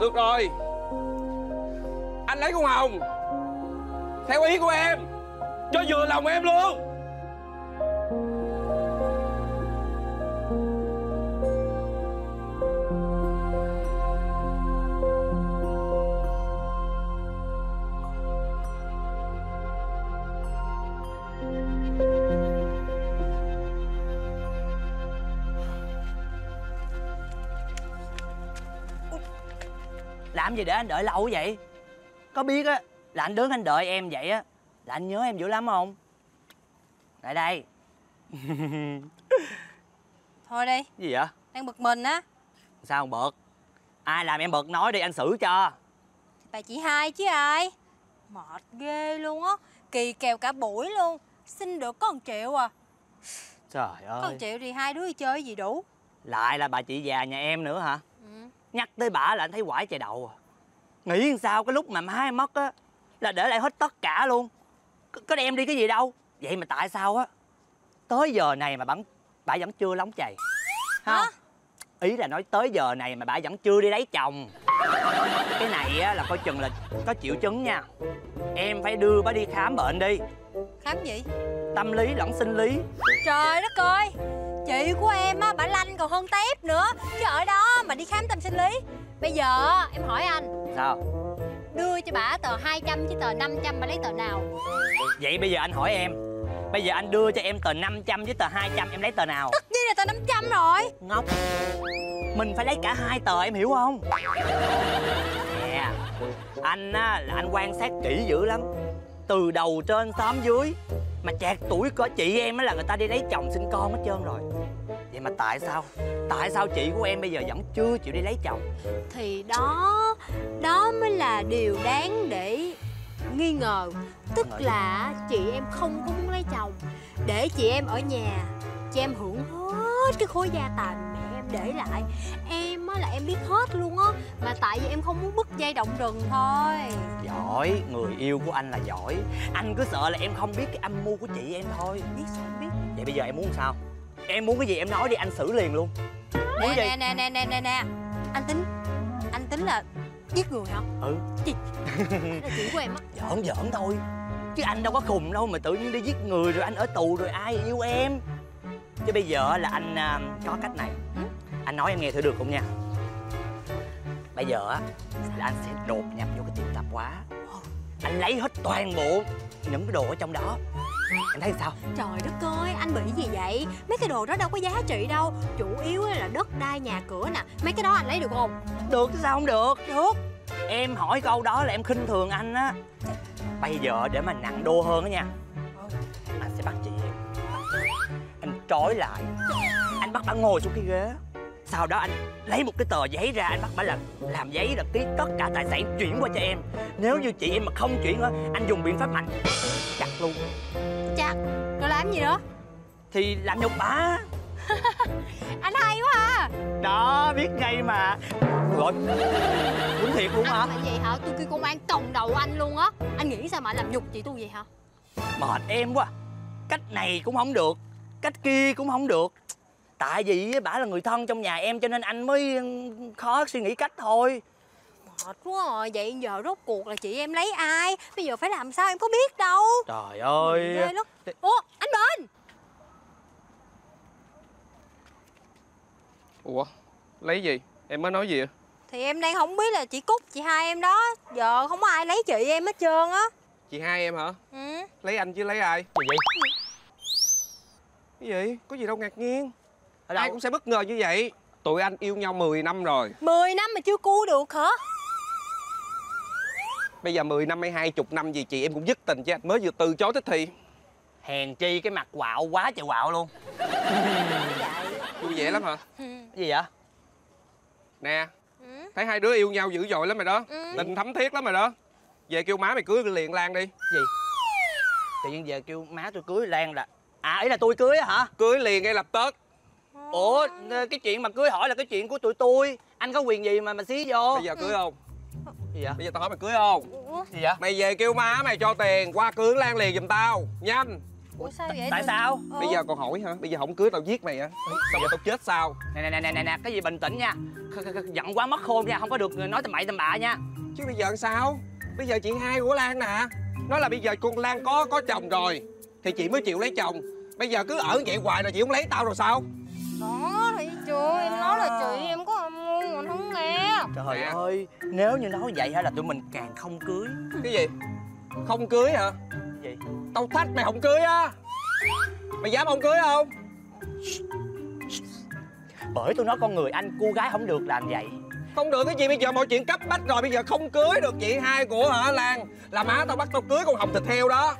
Được rồi. Anh lấy con Hồng. Theo ý của em. Cho vừa lòng em luôn. Làm gì để anh đợi lâu vậy? Có biết á Là anh đứng anh đợi em vậy á Là anh nhớ em dữ lắm không? Lại đây. [laughs] Thôi đi, Gì vậy? Đang bực mình á. Sao không bực? Ai làm em bực nói đi anh xử cho. Bà chị hai chứ ai? Mệt ghê luôn á Kỳ kèo cả buổi luôn Xin được có 1 triệu à. Trời Có 1 ơi. triệu thì hai đứa đi chơi gì đủ? Lại là bà chị già nhà em nữa hả. Nhắc tới bả là anh thấy quải trời đầu à. Nghĩ sao cái lúc mà má mất á Là để lại hết tất cả luôn. Có, có đem đi cái gì đâu. Vậy mà tại sao á? Tới giờ này mà bẵng bà vẫn chưa lóng chày. Hả? Ý là nói tới giờ này mà bà vẫn chưa đi lấy chồng. Cái này á là coi chừng là có triệu chứng nha. Em phải đưa bà đi khám bệnh đi. Khám gì? Tâm lý lẫn sinh lý. Trời đất ơi Chị của em á, bả lanh còn hơn tép nữa. Chứ ở đó mà đi khám tâm sinh lý. Bây giờ em hỏi anh. Sao? Đưa cho bả tờ 200 chứ tờ 500 bà lấy tờ nào? Vậy bây giờ anh hỏi em. Bây giờ anh đưa cho em tờ 500 với tờ 200 Em lấy tờ nào? Tất nhiên là tờ 500 rồi. Ngốc. Mình phải lấy cả hai tờ em hiểu không? [laughs] Nè Anh á là anh quan sát kỹ dữ lắm Từ đầu trên xóm dưới. Mà chạc tuổi của chị em á là người ta đi lấy chồng sinh con hết trơn rồi. Vậy mà tại sao Tại sao chị của em bây giờ vẫn chưa chịu đi lấy chồng? Thì đó Đó mới là điều đáng để nghi ngờ. Tức là chị em không có muốn lấy chồng. Để chị em ở nhà Chị em hưởng hết cái khối gia tài mẹ em để lại Em là em biết hết luôn á Mà tại vì em không muốn bứt dây động rừng thôi. Giỏi Người yêu của anh là giỏi. Anh cứ sợ là em không biết cái âm mưu của chị em thôi. Biết sao không biết? Vậy bây giờ em muốn sao? Em muốn cái gì em nói đi anh xử liền luôn. Muốn Nè gì? nè nè nè nè nè. Nè Anh tính Anh tính là giết người hả? Ừ. Đó là chị của em á. [laughs] Giỡn giỡn thôi. Chứ anh đâu có khùng đâu mà tự nhiên đi giết người rồi anh ở tù rồi ai yêu em. Chứ bây giờ là anh à, có cách này. Anh nói em nghe thử được không nha Bây giờ á là anh sẽ đột nhập vô cái tiệm tạp hóa. Anh lấy hết toàn bộ những cái đồ ở trong đó. Em thấy sao? Trời đất ơi, anh bị gì vậy? Mấy cái đồ đó đâu có giá trị đâu. Chủ yếu là đất đai nhà cửa nè. Mấy cái đó anh lấy được không? Được chứ sao không được? Được. Em hỏi câu đó là em khinh thường anh á. Bây giờ để mà nặng đô hơn á nha. Anh sẽ bắt chị. Em Anh trói lại. Anh bắt bà ngồi xuống cái ghế sau đó anh lấy một cái tờ giấy ra anh bắt bà làm làm giấy là ký tất cả tài sản chuyển qua cho em. Nếu như chị em mà không chuyển á anh dùng biện pháp mạnh. Chặt luôn. Chắc Rồi làm gì nữa? Thì làm nhục bà. [laughs] Anh hay quá à. Đó biết ngay mà. Rồi đúng thiệt luôn hả Anh vậy hả? Tôi kêu công an còng đầu anh luôn á. Anh nghĩ sao mà làm nhục chị tôi vậy hả? Mệt em quá. Cách này cũng không được cách kia cũng không được tại vì bả là người thân trong nhà em cho nên anh mới khó suy nghĩ cách thôi. Mệt quá à Vậy giờ rốt cuộc là chị em lấy ai? Bây giờ phải làm sao em có biết đâu. Trời ơi. Ủa anh Bên. Ủa lấy gì? Em mới nói gì Thì em đang không biết là chị Cúc chị hai em đó. Giờ không có ai lấy chị em hết trơn á. Chị hai em hả? Ừ. lấy anh chứ lấy ai? Gì? Vậy cái gì? Có gì đâu ngạc nhiên ai? cũng sẽ bất ngờ như vậy. Tụi anh yêu nhau 10 năm rồi. 10 năm mà chưa cu được hả? Bây giờ 10 năm hay hai chục năm gì chị em cũng dứt tình chứ. Anh mới vừa từ chối thích thì. Hèn chi cái mặt quạo quá trời quạo luôn. Vui vẻ lắm hả? Cái gì vậy? Nè Ừ. thấy hai đứa yêu nhau dữ dội lắm rồi đó. Ừ. tình thấm thiết lắm rồi đó. Về kêu má mày cưới liền lan đi. Gì? Tự nhiên giờ kêu má tôi cưới lan là à ý là tôi cưới á hả? Cưới liền ngay lập tức ủa cái chuyện mà cưới hỏi là cái chuyện của tụi tôi. Anh có quyền gì mà mà xí vô? Bây giờ cưới không? Gì vậy? Bây giờ tao hỏi mày cưới không? Gì vậy? Mày về kêu má mày cho tiền qua cưới lan liền giùm tao. Nhanh. Ủa sao vậy? Tại sao? Ờ. bây giờ còn hỏi hả? Bây giờ không cưới tao giết mày á xong rồi tao chết sao? Nè nè nè nè nè cái gì bình tĩnh nha. Giận quá mất khôn nha không có được nói tầm bậy tầm bạ nha. Chứ bây giờ sao? Bây giờ chị hai của lan nè. Nói là bây giờ con lan có có chồng rồi thì chị mới chịu lấy chồng. Bây giờ cứ ở vậy hoài rồi chị không lấy tao rồi sao Đó thì trời em nói là chị em có âm mưu mà anh không nghe. Trời Nè. ơi nếu như nói vậy hay là tụi mình càng không cưới. Cái gì? Không cưới hả? Gì? Tao thách mày không cưới á. Mày dám không cưới không? Bởi tôi nói con người anh cô gái không được làm vậy. Không được cái gì bây giờ mọi chuyện cấp bách rồi bây giờ không cưới được chị hai của hả lan? Là má tao bắt tao cưới con hồng thịt heo đó.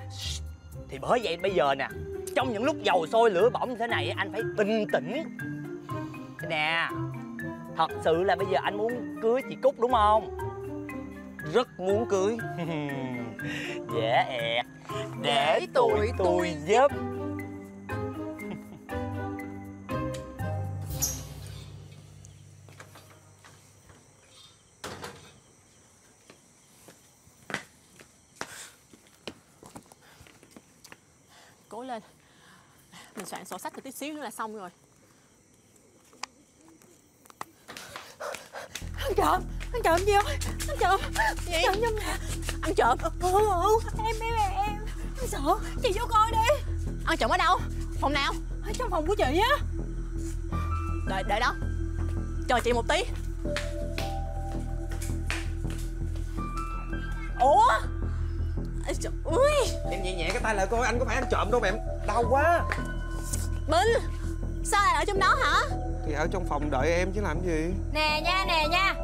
Thì bởi vậy bây giờ nè trong những lúc dầu sôi lửa bỏng như thế này anh phải bình tĩnh. Nè thật sự là bây giờ anh muốn cưới chị cúc đúng không? Rất muốn cưới. [laughs] Dễ ẹt. Để tụi tôi giúp soạn sổ sách được tí xíu nữa là xong rồi. Anh trộm Anh trộm gì không Anh trộm Gì? Trộm trong nhà Ăn trộm Ừ ừ Em em em. Em sợ Chị vô coi đi. Ăn trộm ở đâu? Phòng nào? Ở trong phòng của chị á. Đợi, đợi đó. Chờ chị một tí. Ủa? Ây trời ơi. Em nhẹ nhẹ cái tay lại coi anh có phải ăn trộm đâu mà em đau quá Bình Sao lại ở trong đó hả? Thì ở trong phòng đợi em chứ làm gì? Nè nha nè nha.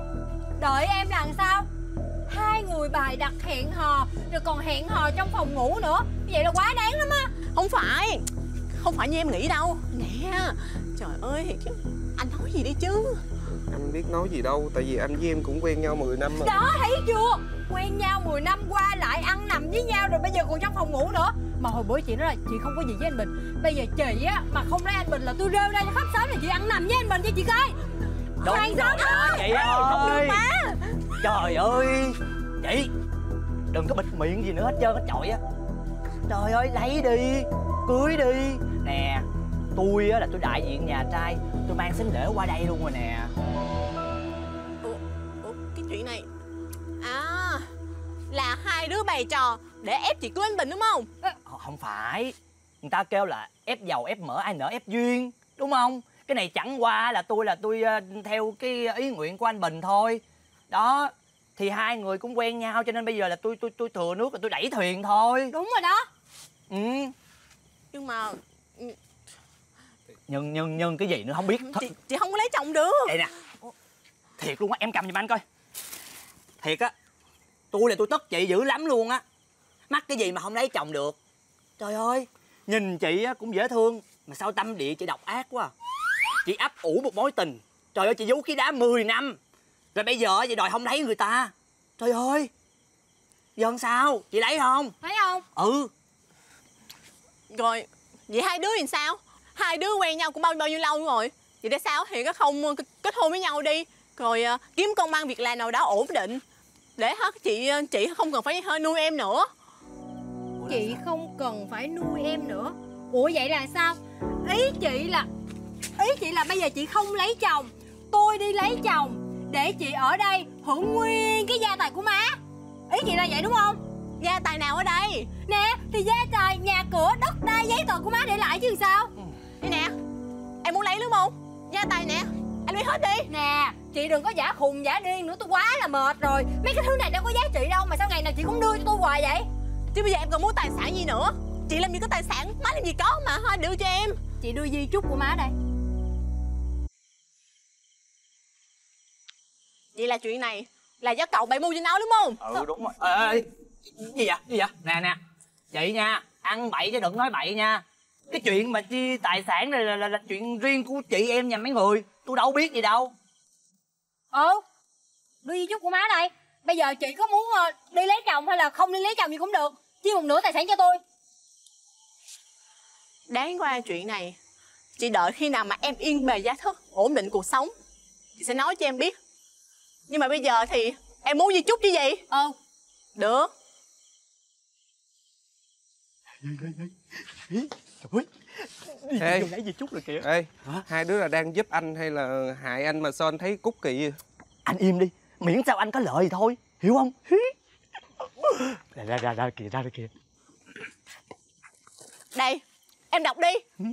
Đợi em là làm sao? Hai người bài đặt hẹn hò Rồi còn hẹn hò trong phòng ngủ nữa. Vậy là quá đáng lắm á. Không phải Không phải như em nghĩ đâu. Nè Trời ơi chứ. Anh nói gì đi chứ? Anh biết nói gì đâu tại vì anh với em cũng quen nhau 10 năm mà Đó thấy chưa? Quen nhau 10 năm qua lại ăn nằm với nhau Rồi bây giờ còn trong phòng ngủ nữa Mà hồi bữa chị nói là chị không có gì với anh Bình. Bây giờ chị á mà không lấy anh Bình là tôi rêu ra cho khắp xóm là chị ăn nằm với anh Bình cho chị coi. Đúng Hoàng rồi đó ơi! chị Không được ơi mà. Trời ơi. Chị đừng có bịt miệng gì nữa hết trơn hết trọi á. Trời ơi lấy đi cưới đi. Nè tôi á là tôi đại diện nhà trai tôi mang xính lễ qua đây luôn rồi nè. Ủa, ủa cái chuyện này. À Là hai đứa bày trò Để ép chị cưới anh Bình đúng không? Ờ, không phải. Người ta kêu là ép giàu ép mỡ ai nỡ ép duyên. Đúng không? Cái này chẳng qua là tôi là tôi ờ, theo cái ý nguyện của anh bình thôi. Đó thì hai người cũng quen nhau cho nên bây giờ là tôi tôi tôi thừa nước là tôi đẩy thuyền thôi. Đúng rồi đó. Ừ. Nhưng mà nhưng nhưng nhưng cái gì nữa không biết. Thật- chị, chị không có lấy chồng được. Đây nè. Thiệt luôn á em cầm giùm anh coi. Thiệt á tôi là tôi tức chị dữ lắm luôn á. Mắc cái gì mà không lấy chồng được trời ơi nhìn chị cũng dễ thương mà sao tâm địa chị độc ác quá à. chị ấp ủ một mối tình. Trời ơi chị vú khí đá 10 năm. Rồi bây giờ vậy đòi không lấy người ta. Trời ơi Giờ sao? Chị lấy không? Thấy không? Ừ. Rồi Vậy hai đứa thì sao? Hai đứa quen nhau cũng bao bao nhiêu lâu rồi? Vậy tại sao? Thì có không ờ, kết hôn với nhau đi. Rồi ờ, kiếm công ăn việc làm nào đó ổn định. Để hết chị ờ, chị không cần phải nuôi em nữa Chị không cần phải nuôi em nữa. Ủa vậy là sao? Ý chị là Ý chị là bây giờ chị không lấy chồng. Tôi đi lấy chồng Để chị ở đây hưởng nguyên cái gia tài của má. Ý chị là vậy đúng không? Gia tài nào ở đây? Nè thì gia tài nhà cửa đất đai giấy tờ của má để lại chứ sao? Đây nè Em muốn lấy đúng không Gia tài nè Anh lấy hết đi. Nè chị đừng có giả khùng giả điên nữa tôi quá là mệt rồi. Mấy cái thứ này đâu có giá trị đâu Mà sao ngày nào chị cũng đưa cho tôi hoài vậy Chứ bây giờ em còn muốn tài sản gì nữa? Chị làm gì có tài sản Má làm gì có mà thôi đưa cho em. Chị đưa di chúc của má đây. Vậy là chuyện này Là do cậu bày mưu cho nó đúng không? Ừ đúng rồi. Ê, ê, Gì vậy? Gì vậy? Nè nè. Chị nha Ăn bậy chứ đừng nói bậy nha. Cái chuyện mà chi tài sản này là, là, là chuyện riêng của chị em nha mấy người. Tôi đâu biết gì đâu. Ừ Đưa di chúc của má đây. Bây giờ chị có muốn ờ, đi lấy chồng hay là không đi lấy chồng gì cũng được Chia một nửa tài sản cho tôi. Đáng qua chuyện này Chị đợi khi nào mà em yên bề giá thức Ổn định cuộc sống Chị sẽ nói cho em biết. Nhưng mà bây giờ thì Em muốn gì chút chứ gì? Ừ. Được. Ê, lấy gì chút rồi kìa. Ê hai đứa là đang giúp anh hay là hại anh mà sao anh thấy cúc kỵ vậy? Anh im đi Miễn sao anh có lợi thì thôi. Hiểu không Ra ra ra, ra kìa ra ra kìa Đây Em đọc đi.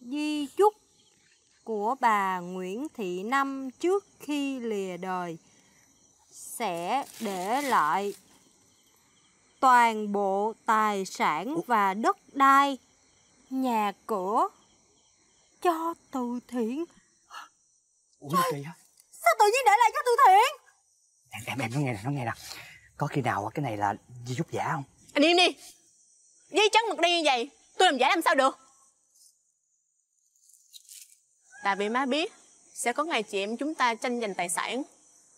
Di chúc của bà Nguyễn Thị Năm trước khi lìa đời sẽ để lại toàn bộ tài sản và đất đai, nhà cửa cho từ thiện. Ủa gì kìa Sao tự nhiên để lại cho từ thiện? Em, em, em nó nghe nè, nó nghe nè Có khi nào cái này là di chúc giả không? Anh im đi Giấy trắng mực đen như vậy Tôi làm giả làm sao được Tại vì má biết Sẽ có ngày chị em chúng ta tranh giành tài sản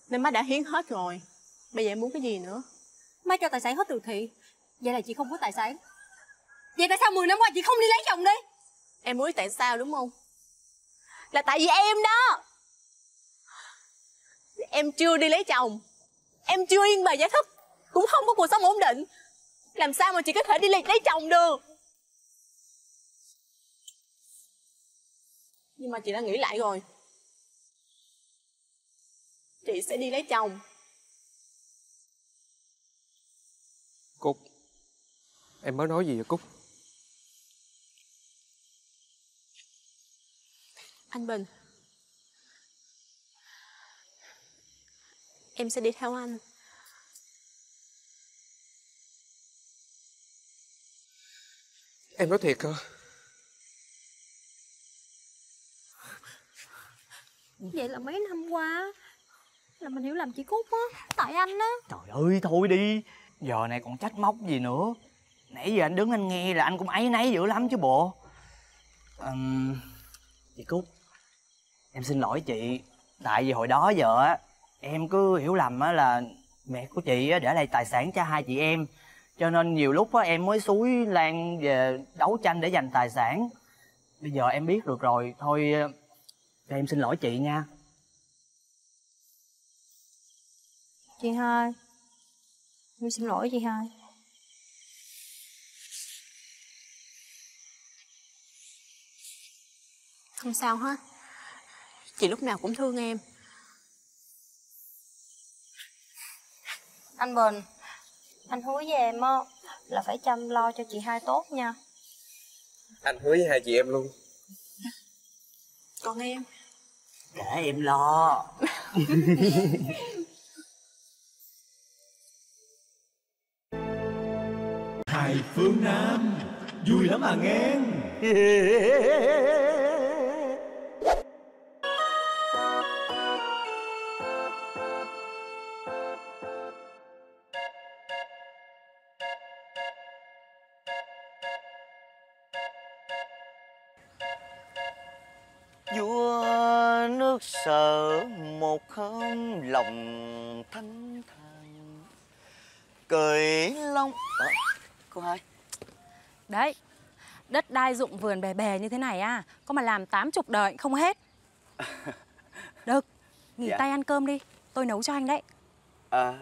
Nên má đã hiến hết rồi Bây giờ em muốn cái gì nữa Má cho tài sản hết từ thiện. Vậy là chị không có tài sản. Vậy tại sao 10 năm qua chị không đi lấy chồng đi? Em muốn biết tại sao đúng không Là tại vì em đó Em chưa đi lấy chồng. Em chưa yên bề giải thức Cũng không có cuộc sống ổn định. Làm sao mà chị có thể đi lấy, lấy chồng được? Nhưng mà chị đã nghĩ lại rồi. Chị sẽ đi lấy chồng. Cúc. Em mới nói gì vậy Cúc? Anh Bình Em sẽ đi theo anh. Em nói thiệt hả Vậy là mấy năm qua là mình hiểu lầm chị Cúc á, tại anh á. Trời ơi thôi đi. Giờ này còn trách móc gì nữa? Nãy giờ anh đứng anh nghe là anh cũng ấy nấy dữ lắm chứ bộ. Ừm, Chị Cúc Em xin lỗi chị. Tại vì hồi đó giờ á Em cứ hiểu lầm á là Mẹ của chị á để lại tài sản cho hai chị em. Cho nên nhiều lúc á em mới xúi Lan về đấu tranh để giành tài sản. Bây giờ em biết được rồi Thôi cho em xin lỗi chị nha. Chị hai Em xin lỗi chị hai. Không sao hết. Chị lúc nào cũng thương em Anh Bình Anh hứa với em á Là phải chăm lo cho chị hai tốt nha. Anh hứa với hai chị em luôn. Còn em? Để em lo. Hai phương Nam Vui lắm à nghe [laughs] dụng vườn bè bè như thế này à Có mà làm tám chục đời không hết. [laughs] Được, nghỉ Dạ. tay ăn cơm đi Tôi nấu cho anh đấy. À,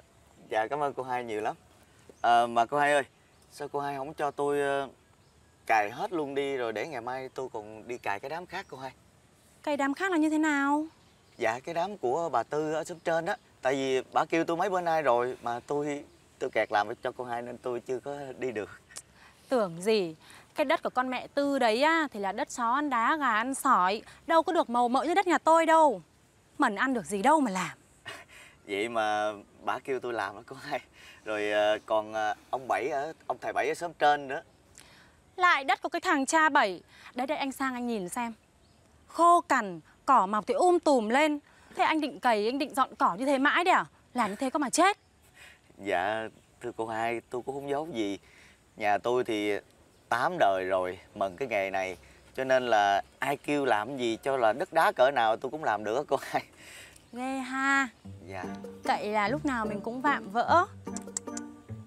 dạ cảm ơn cô hai nhiều lắm. À, mà cô hai ơi sao cô hai không cho tôi ờ, cài hết luôn đi rồi để ngày mai tôi còn đi cài cái đám khác cô hai? Cây đám khác là như thế nào? dạ cái đám của bà tư ở xóm trên á tại vì bà kêu tôi mấy bữa nay rồi mà tôi tôi kẹt làm cho cô hai nên tôi chưa có đi được. Tưởng gì Cái đất của con mẹ Tư đấy á Thì là đất chó ăn đá, gà ăn sỏi. Đâu có được màu mỡ như đất nhà tôi đâu. Mần ăn được gì đâu mà làm. [laughs] Vậy mà bà kêu tôi làm đó cô hai. Rồi ờ, còn ờ, ông bảy ở ông thầy bảy ở xóm trên nữa. Lại đất của cái thằng cha bảy. Đấy đây anh sang anh nhìn xem. Khô cằn, cỏ mọc thì um tùm lên. Thế anh định cày, anh định dọn cỏ như thế mãi đấy à? Làm như thế có mà chết. Dạ thưa cô hai tôi cũng không giấu gì. Nhà tôi thì tám đời rồi mần cái nghề này. Cho nên là ai kêu làm gì cho là đất đá cỡ nào tôi cũng làm được cô hai. Ghê ha. Dạ. Cậy là lúc nào mình cũng vạm vỡ.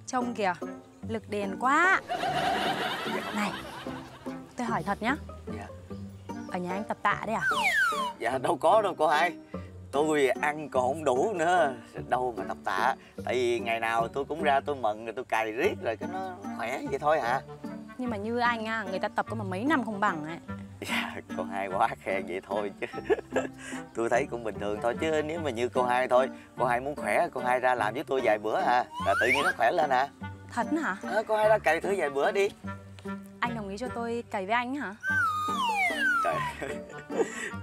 Trông kìa Lực đền quá. Này Tôi hỏi thật nhá. Dạ. Ở nhà anh tập tạ đấy à? Dạ đâu có đâu cô hai. Tôi ăn còn không đủ nữa. Đâu mà tập tạ. Tại vì ngày nào tôi cũng ra tôi mần rồi tôi cày riết rồi cái nó khỏe vậy thôi hả Nhưng mà như anh á Người ta tập có mà mấy năm không bằng ấy. Dạ cô hai quá khen vậy thôi chứ. [laughs] Tôi thấy cũng bình thường thôi chứ nếu mà như cô hai thôi. Cô hai muốn khỏe cô hai ra làm với tôi vài bữa à. Là tự nhiên nó khỏe lên à. Thật hả? Ờ, cô hai ra cày thử vài bữa đi. Anh đồng ý cho tôi cày với anh hả? Trời [laughs]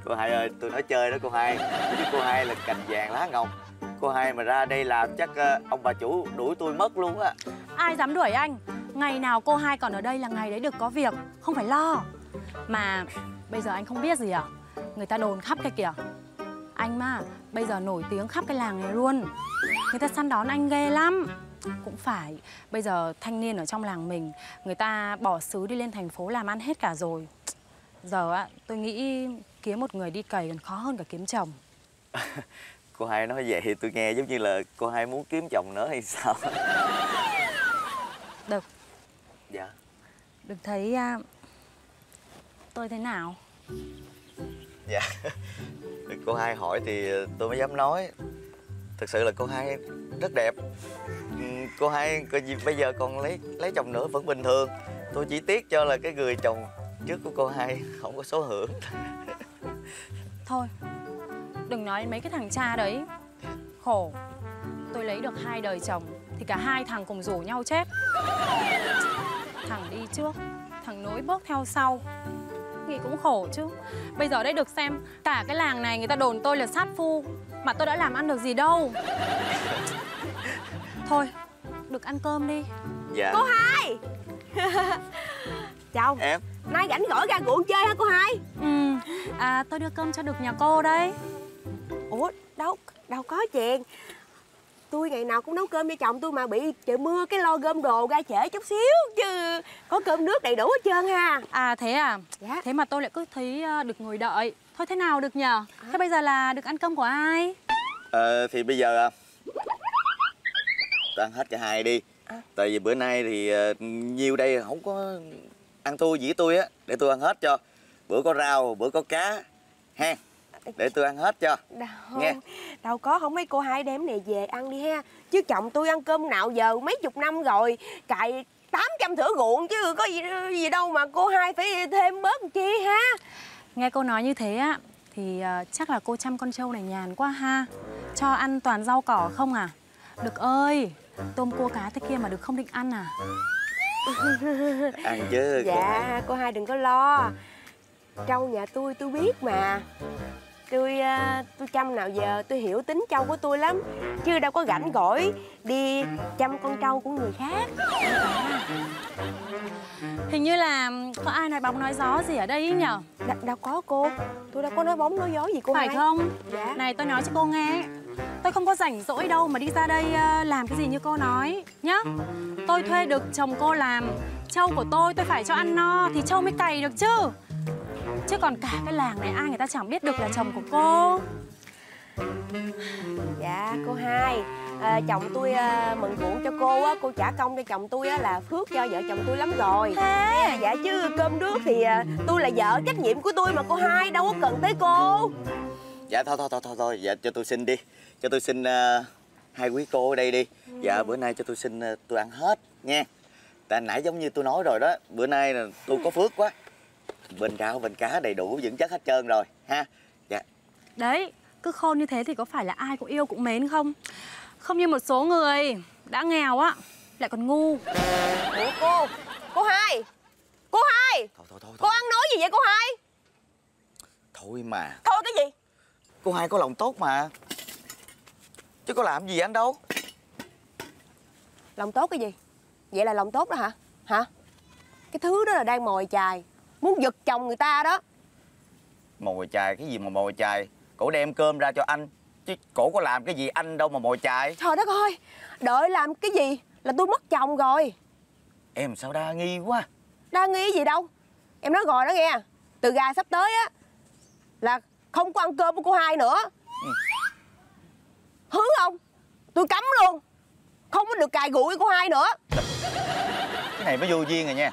cô hai ơi tôi nói chơi đó cô hai. Chứ cô hai là cành vàng lá ngọc. Cô hai mà ra đây làm chắc ờ, ông bà chủ đuổi tôi mất luôn á. Ai dám đuổi anh Ngày nào cô hai còn ở đây là ngày đấy được có việc Không phải lo. Mà bây giờ anh không biết gì à? Người ta đồn khắp cái kìa. Anh mà bây giờ nổi tiếng khắp cái làng này luôn. Người ta săn đón anh ghê lắm. Cũng phải Bây giờ thanh niên ở trong làng mình Người ta bỏ xứ đi lên thành phố làm ăn hết cả rồi. Giờ á tôi nghĩ kiếm một người đi cày còn khó hơn cả kiếm chồng. [laughs] Cô hai nói vậy thì tôi nghe giống như là cô hai muốn kiếm chồng nữa hay sao? Được dạ. Được thấy à, tôi thế nào? Dạ. [laughs] Cô hai hỏi thì tôi mới dám nói. Thực sự là cô hai rất đẹp. Ừ, cô hai coi gì bây giờ còn lấy lấy chồng nữa vẫn bình thường. Tôi chỉ tiếc cho là cái người chồng trước của cô hai [laughs] không có số hưởng. [laughs] Thôi Đừng nói mấy cái thằng cha đấy. Khổ. Tôi lấy được hai đời chồng Thì cả hai thằng cùng rủ nhau chết. Thằng đi trước Thằng nối bước theo sau. Nghĩ cũng khổ chứ. Bây giờ đấy được xem Cả cái làng này người ta đồn tôi là sát phu Mà tôi đã làm ăn được gì đâu. Thôi Được ăn cơm đi. Dạ. Cô hai! [laughs] Chào. Em. Nay rảnh gỏi ra ruộng chơi hả cô hai? Ừ. À tôi đưa cơm cho được nhà cô đây Ủa đâu đâu có chuyện Tôi ngày nào cũng nấu cơm cho chồng tôi mà bị trời mưa cái lo gom đồ ra trễ chút xíu Chứ có cơm nước đầy đủ hết trơn ha. À thế à? Dạ. Thế mà tôi lại cứ thấy ờ, được ngồi đợi. Thôi thế nào được nhờ? Thế bây giờ là được ăn cơm của ai? Ờ, thì bây giờ à, tôi ăn hết cả hai đi. Tại vì bữa nay thì ờ, nhiều đây không có ăn thua gì với tôi á để tôi ăn hết cho. Bữa có rau bữa có cá ha để tôi ăn hết cho Đâu, Nghe. đâu có không mấy cô hai đem này về ăn đi ha. Chứ chồng tôi ăn cơm nào giờ mấy chục năm rồi Cài 800 thửa ruộng chứ có gì, gì đâu mà cô hai phải thêm bớt chi ha. Nghe cô nói như thế á Thì ờ, chắc là cô chăm con trâu này nhàn quá ha. Cho ăn toàn rau cỏ không à? Được ơi Tôm cua cá thế kia mà được không định ăn à? [laughs] Ăn chứ. Dạ cô hai đừng có lo. Trâu nhà tôi tôi biết mà Tôi à, tôi chăm nào giờ tôi hiểu tính trâu của tôi lắm. Chứ đâu có rảnh gỏi đi chăm con trâu của người khác. Hình như là có ai nói bóng nói gió gì ở đây ý nhở? Đ- đâu có cô. Tôi đâu có nói bóng nói gió gì cô Phải hai. không? Dạ. Này tôi nói cho cô nghe. Tôi không có rảnh rỗi đâu mà đi ra đây ờ, làm cái gì như cô nói Nhá. Tôi thuê được chồng cô làm. Trâu của tôi tôi phải cho ăn no Thì trâu mới cày được chứ Chứ còn cả cái làng này ai người ta chẳng biết được là chồng của cô. Dạ cô hai. À, Chồng tôi à, mừng ruộng cho cô á. Cô trả công cho chồng tôi á là phước cho vợ chồng tôi lắm rồi. Thế? Dạ chứ cơm nước thì à, tôi là vợ trách nhiệm của tôi mà cô hai Đâu có cần tới cô. Dạ thôi thôi thôi thôi, thôi. Dạ cho tôi xin đi. Cho tôi xin ờ, hai quý cô ở đây đi. Dạ bữa nay cho tôi xin ờ, tôi ăn hết nha. Tại nãy giống như tôi nói rồi đó Bữa nay là tôi có phước quá Bên rau bên cá đầy đủ dưỡng chất hết trơn rồi ha? Dạ. Đấy, cứ khôn như thế thì có phải là ai cũng yêu cũng mến không? Không như một số người đã nghèo á, lại còn ngu. Ủa cô Cô hai Cô hai Thôi thôi thôi, Cô thôi. ăn nói gì vậy cô hai? Thôi mà. Thôi cái gì? Cô hai có lòng tốt mà. Chứ có làm gì anh đâu. Lòng tốt cái gì? Vậy là lòng tốt đó hả? Hả? Cái thứ đó là đang mồi chài Muốn giật chồng người ta đó. Mồi chài cái gì mà mồi chài? Cổ đem cơm ra cho anh Chứ cổ có làm cái gì anh đâu mà mồi chài. Trời đất ơi Đợi làm cái gì Là tôi mất chồng rồi. Em sao đa nghi quá? Đang nghi gì đâu? Em nói rồi đó nghe Từ gà sắp tới á Là không có ăn cơm của cô hai nữa. Hứa không? Tôi cấm luôn Không có được cài gụi với cô hai nữa. Cái này mới vô duyên rồi nha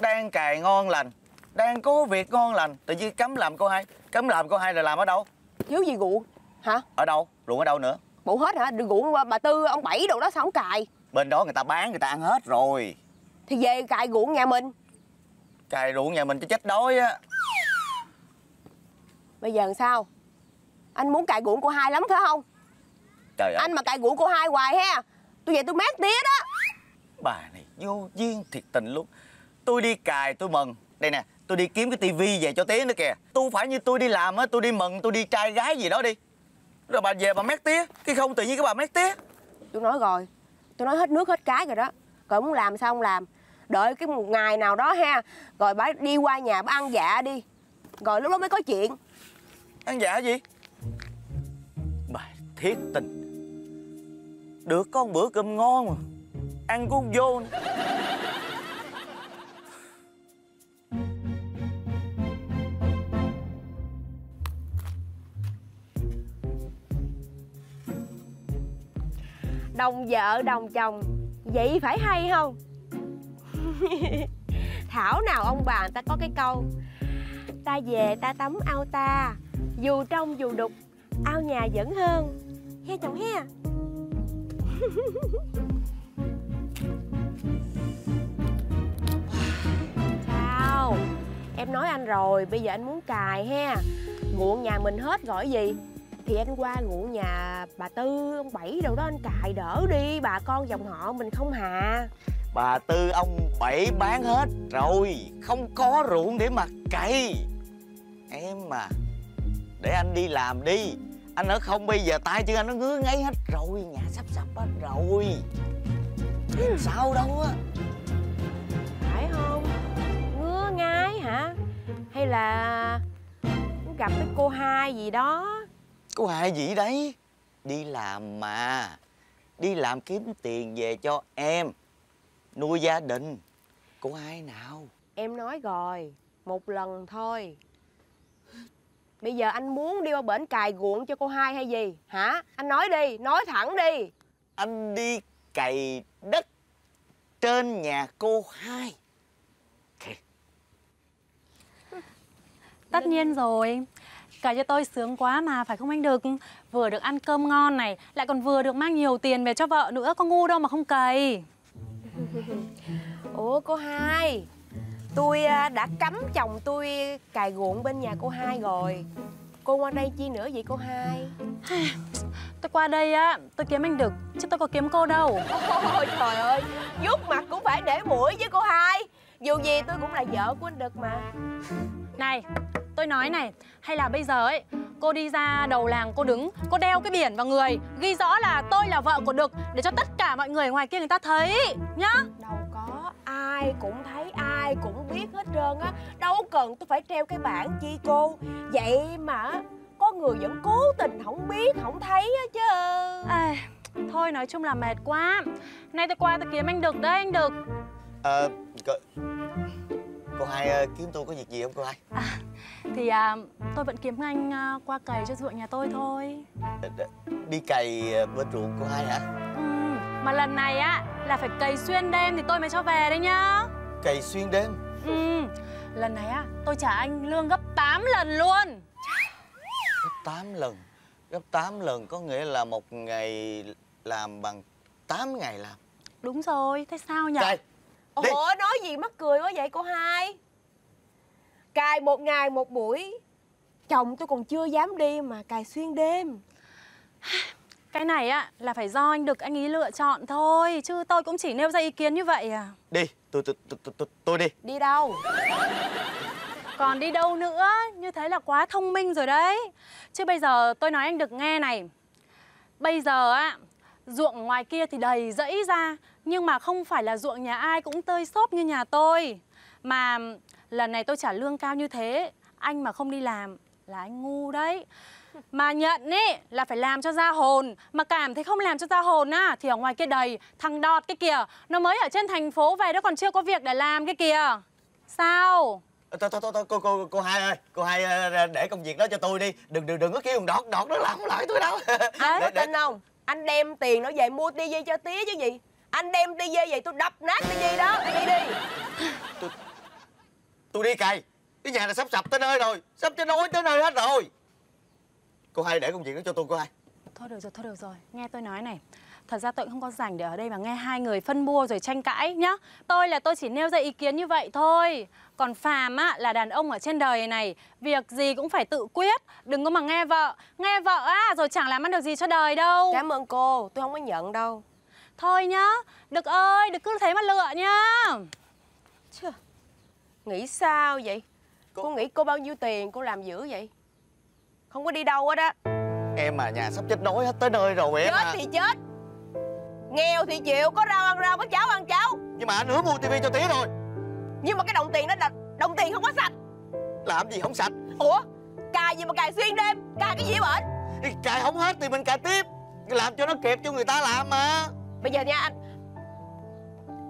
Đang cài ngon lành. Đang có việc ngon lành. Tự nhiên cấm làm cô hai. Cấm làm cô hai là làm ở đâu? Thiếu gì gụ Hả? Ở đâu? Ruộng ở đâu nữa? Bộ hết hả? Đừng gụ bà Tư ông Bảy đồ đó sao không cài? Bên đó người ta bán người ta ăn hết rồi. Thì về cài gụ nhà mình. Cài ruộng nhà mình cho chết đói á. Bây giờ làm sao? Anh muốn cài gụ cô hai lắm phải không? Trời ơi. Anh mà cài gụ cô hai hoài ha. Tôi về tôi mát tía đó. Bà này vô duyên thiệt tình luôn Tôi đi cài tôi mừng. Đây nè tôi đi kiếm cái tivi về cho tía nữa kìa. Tôi phải như tôi đi làm á Tôi đi mừng tôi đi trai gái gì đó đi. Rồi bà về bà mét tía Cái không tự nhiên cái bà mét tía. Tôi nói rồi Tôi nói hết nước hết cái rồi đó. Rồi muốn làm sao không làm. Đợi cái một ngày nào đó ha Rồi bà đi qua nhà bà ăn dạ đi. Rồi lúc đó mới có chuyện. Ăn dạ gì? Bà thiết tình. Được có một bữa cơm ngon mà. Ăn cũng vô nữa. Đồng vợ, đồng chồng. Vậy phải hay không? [laughs] Thảo nào ông bà người ta có cái câu, Ta về ta tắm ao ta, Dù trong dù đục, Ao nhà vẫn hơn. He chồng he. Sao Em nói anh rồi, Bây giờ anh muốn cài he. Muộn nhà mình hết gọi gì? Thì anh qua nguộn nhà bà Tư, ông Bảy đâu đó anh cài đỡ đi Bà con dòng họ mình không hà. Bà Tư ông Bảy bán hết rồi Không có ruộng để mà cày. Em mà Để anh đi làm đi. Anh ở không bây giờ tay chân anh nó ngứa ngáy hết rồi Nhà sắp sắp hết rồi. Sao đâu á? Phải không? Ngứa ngái hả? Hay là muốn gặp cái cô hai gì đó Có ai gì đấy? Đi làm mà. Đi làm kiếm tiền về cho em. Nuôi gia đình. Cô ai nào? Em nói rồi Một lần thôi. Bây giờ anh muốn đi qua bển cài ruộng cho cô hai hay gì? Hả? Anh nói đi, nói thẳng đi. Anh đi cày đất Trên nhà cô hai. Tất nhiên rồi Cày cho tôi sướng quá mà phải không anh Đực? Vừa được ăn cơm ngon này Lại còn vừa được mang nhiều tiền về cho vợ nữa Có ngu đâu mà không cày. [laughs] Ủa cô hai Tôi à, đã cấm chồng tôi cài ruộng bên nhà cô hai rồi. Cô qua đây chi nữa vậy cô hai? [sighs] Tôi qua đây á Tôi kiếm anh Đực Chứ tôi có kiếm cô đâu. [laughs] Ôi trời ơi Vuốt mặt cũng phải để mũi với cô hai. Dù gì tôi cũng là vợ của anh Đực mà. Này Tôi nói này Hay là bây giờ ấy Cô đi ra đầu làng cô đứng Cô đeo cái biển vào người Ghi rõ là tôi là vợ của Đực Để cho tất cả mọi người ngoài kia người ta thấy Nhá. Đâu có Ai cũng thấy ai cũng biết hết trơn á. Đâu cần tôi phải treo cái bảng chi cô. Vậy mà Có người vẫn cố tình không biết Không thấy á chứ. À, Thôi nói chung là mệt quá. Nay tôi qua tôi kiếm anh Đực đấy anh Đực. Ờ cô, cô hai ờ, kiếm tôi có việc gì không cô hai Thì à, tôi vẫn kiếm anh à, qua cày cho ruộng nhà tôi thôi. Đi cày bên ruộng cô hai hả? Ừ, Mà lần này á là phải cày xuyên đêm thì tôi mới cho về đấy nhá. Cày xuyên đêm? Ừ, Lần này á tôi trả anh lương gấp 8 lần luôn. Gấp 8 lần? Gấp 8 lần có nghĩa là một ngày làm bằng 8 ngày làm. Đúng rồi, thế sao nhỉ? cày. Ủa nói gì mắc cười quá vậy cô hai Cài một ngày một buổi. Chồng tôi còn chưa dám đi mà cài xuyên đêm. [sighs] Cái này á là phải do anh Đực anh ý lựa chọn thôi Chứ tôi cũng chỉ nêu ra ý kiến như vậy à? Đi tôi tôi tôi tôi, tôi, đi. Đi đâu? Còn đi đâu nữa? Như thế là quá thông minh rồi đấy. Chứ bây giờ tôi nói anh Đực nghe này. Bây giờ á Ruộng ngoài kia thì đầy rẫy ra Nhưng mà không phải là ruộng nhà ai cũng tơi xốp như nhà tôi. Mà lần này tôi trả lương cao như thế Anh mà không đi làm là anh ngu đấy. Mà nhận ý là phải làm cho ra hồn. Mà cảm thấy không làm cho ra hồn á Thì ở ngoài kia đầy Thằng đọt cái kìa. Nó mới ở trên thành phố về Nó còn chưa có việc để làm cái kìa. Sao? Thôi thôi thôi thôi, cô cô cô hai ơi cô hai ờ, để công việc đó cho tôi đi. Đừng đừng đừng có kêu thằng đọt đọt nó làm không lại tôi đâu. Anh [laughs] để, để, tin không? Anh đem tiền nó về mua tivi cho tía chứ gì? Anh đem tivi về tôi đập nát tivi đó đi đi. Tôi đi cày. Cái nhà này sắp sập tới nơi rồi. Sắp tới nối tới nơi hết rồi. Cô hai để công việc đó cho tôi cô hai. Thôi được rồi, thôi được rồi, nghe tôi nói này. Thật ra tôi cũng không có rảnh để ở đây mà nghe hai người phân bua rồi tranh cãi nhá. Tôi là tôi chỉ nêu ra ý kiến như vậy thôi. Còn Phàm á là đàn ông ở trên đời này Việc gì cũng phải tự quyết. Đừng có mà nghe vợ. Nghe vợ á rồi chẳng làm ăn được gì cho đời đâu. Cảm ơn cô. Tôi không có nhận đâu. Thôi nhá. Đực ơi, đừng cứ thế mà lựa nhá. Nghĩ sao vậy? Cô- cô... nghĩ cô bao nhiêu tiền cô làm dữ vậy? Không có đi đâu hết á. Em mà nhà sắp chết đói hết tới nơi rồi em Chết à. thì chết. Nghèo thì chịu Có rau ăn rau Có cháo ăn cháo. Nhưng mà anh hứa mua tivi cho tía rồi. Nhưng mà cái đồng tiền đó là Đồng tiền không có sạch. Làm gì không sạch? Ủa Cài gì mà cài xuyên đêm Cài cái gì bệnh cài không hết thì mình cài tiếp. Làm cho nó kịp cho người ta làm mà. Bây giờ nha anh.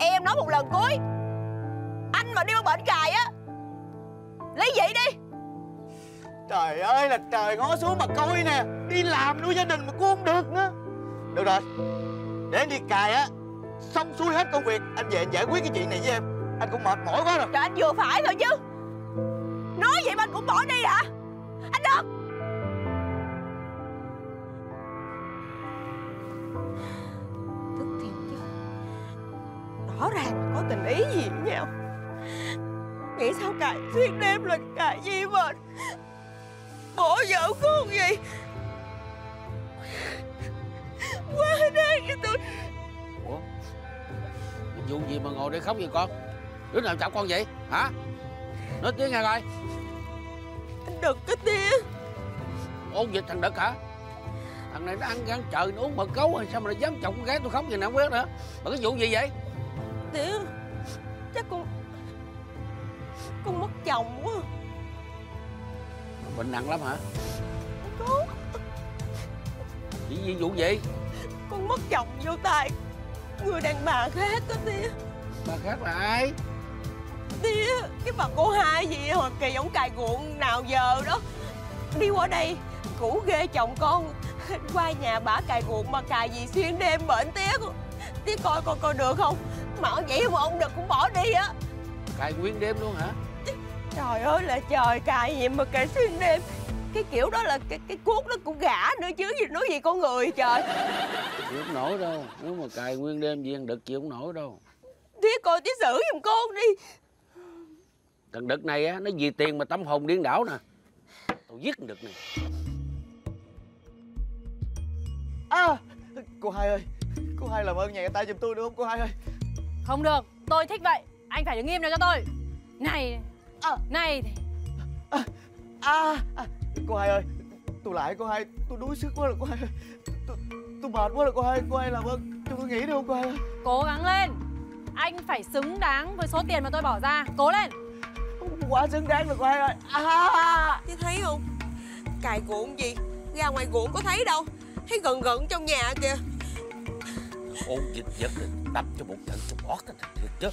Em nói một lần cuối Anh mà đi qua bệnh cài á. Lấy vậy đi? Trời ơi là trời ngó xuống mà coi nè. Đi làm nuôi gia đình mà cũng không được nữa. Được rồi để anh đi cài á. Xong xuôi hết công việc anh về anh giải quyết cái chuyện này với em. Anh cũng mệt mỏi quá rồi. Trời anh vừa phải thôi chứ. Nói vậy mà anh cũng bỏ đi hả? Anh được Tức thiệt chứ. Rõ ràng có tình ý gì với nhau Nghĩ sao cài xuyên đêm là cài gì mà Bỏ vợ con gì? Quá đáng cho tôi. Ủa? Vụ gì mà ngồi đây khóc vậy con? Đứa nào chọc con vậy? Hả? Nói tiếng nghe coi. Anh đừng cái tia Ôn dịch thằng Đực hả? Thằng này nó ăn gan trời nó uống mật cấu rồi Sao mà nó dám chọc con gái tôi khóc vậy nè không biết nữa. Mà cái vụ gì vậy? Tía Chắc con Con mất chồng quá. Bệnh nặng lắm hả? Có Chỉ gì vụ gì? Con mất chồng vô tay. Người đàn bà khác đó tía Bà khác là ai? Tía Cái bà cô hai gì Hồi kỳ ổng cài ruộng nào giờ đó. Đi qua đây Cũ ghê chồng con. Qua nhà bả cài ruộng mà cài gì xuyên đêm bệnh tía Tía coi coi coi được không? Mà vậy mà ông đừng cũng bỏ đi á. Cài nguyên đêm luôn hả Trời ơi là trời cài gì mà cài xuyên đêm. Cái kiểu đó là cái cái cuốc nó cũng gã nữa chứ gì nói gì con người trời. Chịu không nổi đâu Nếu mà cài nguyên đêm gì thằng Đực chịu không nổi đâu. Tía coi tía xử giùm con đi. Thằng Đực này á Nó vì tiền mà tâm hồn điên đảo nè. Tôi giết thằng Đực này. À cô hai ơi cô hai làm ơn nhẹ tay giùm tôi được không cô hai ơi? Không được, tôi thích vậy. Anh phải đứng im ra cho tôi. Này À. Này. À, à cô hai ơi tôi lại cô hai tôi đuối sức quá rồi cô hai ơi. Tôi, tôi mệt quá rồi cô hai cô hai làm ơn cho tôi nghỉ được không cô hai ơi? Cố gắng lên. Anh phải xứng đáng với số tiền mà tôi bỏ ra. Cố lên. Quá xứng đáng rồi cô hai ơi. À, Tía thấy không? Cài ruộng gì? Ra ngoài ruộng có thấy đâu. Thấy gần gần trong nhà kìa. Ôn dịch giật Đập cho một trận cho bỏ cái thằng thiệt chứ.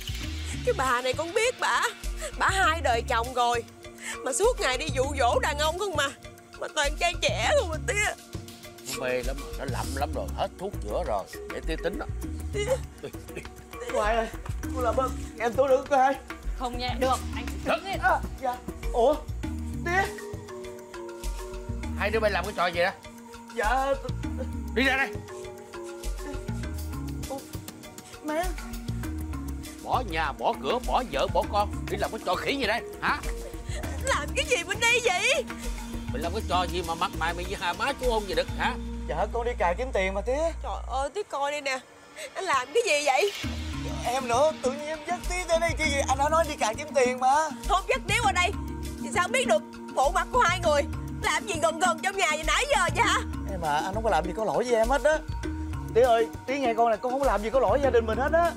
Cái bà này con biết bà. Bà hai đời chồng rồi. Mà suốt ngày đi dụ dỗ đàn ông không mà. Mà toàn trai trẻ không mà tía. Nó mê lắm rồi, nó lậm lắm rồi hết thuốc chữa rồi. Để tía tính đó. Đi, đi. Ngoại ơi Cô làm ơn Em tôi được cô hai. Không nhẹ được. Anh Thật. à, Dạ. Ủa Tía. Hai đứa bay làm cái trò gì đó? Dạ đi ra đây Mẹ bỏ nhà bỏ cửa bỏ vợ bỏ con. Đi làm cái trò khỉ gì đây hả? Làm cái gì bên đây vậy? Mày làm cái trò gì mà mặt mày mày như hà má chú ông gì được hả? Dạ con đi cài kiếm tiền mà tía Trời ơi tía coi đây nè. Anh làm cái gì vậy? Em nữa Tự nhiên em dắt tía tới đây chứ gì Anh đã nói đi cài kiếm tiền mà. Không dắt đéo qua đây. Thì sao biết được bộ mặt của hai người? Làm gì gần gần trong nhà vậy nãy giờ vậy hả? Em à anh không có làm gì có lỗi với em hết á Tía ơi Tía nghe con này con không có làm gì có lỗi gia đình mình hết á.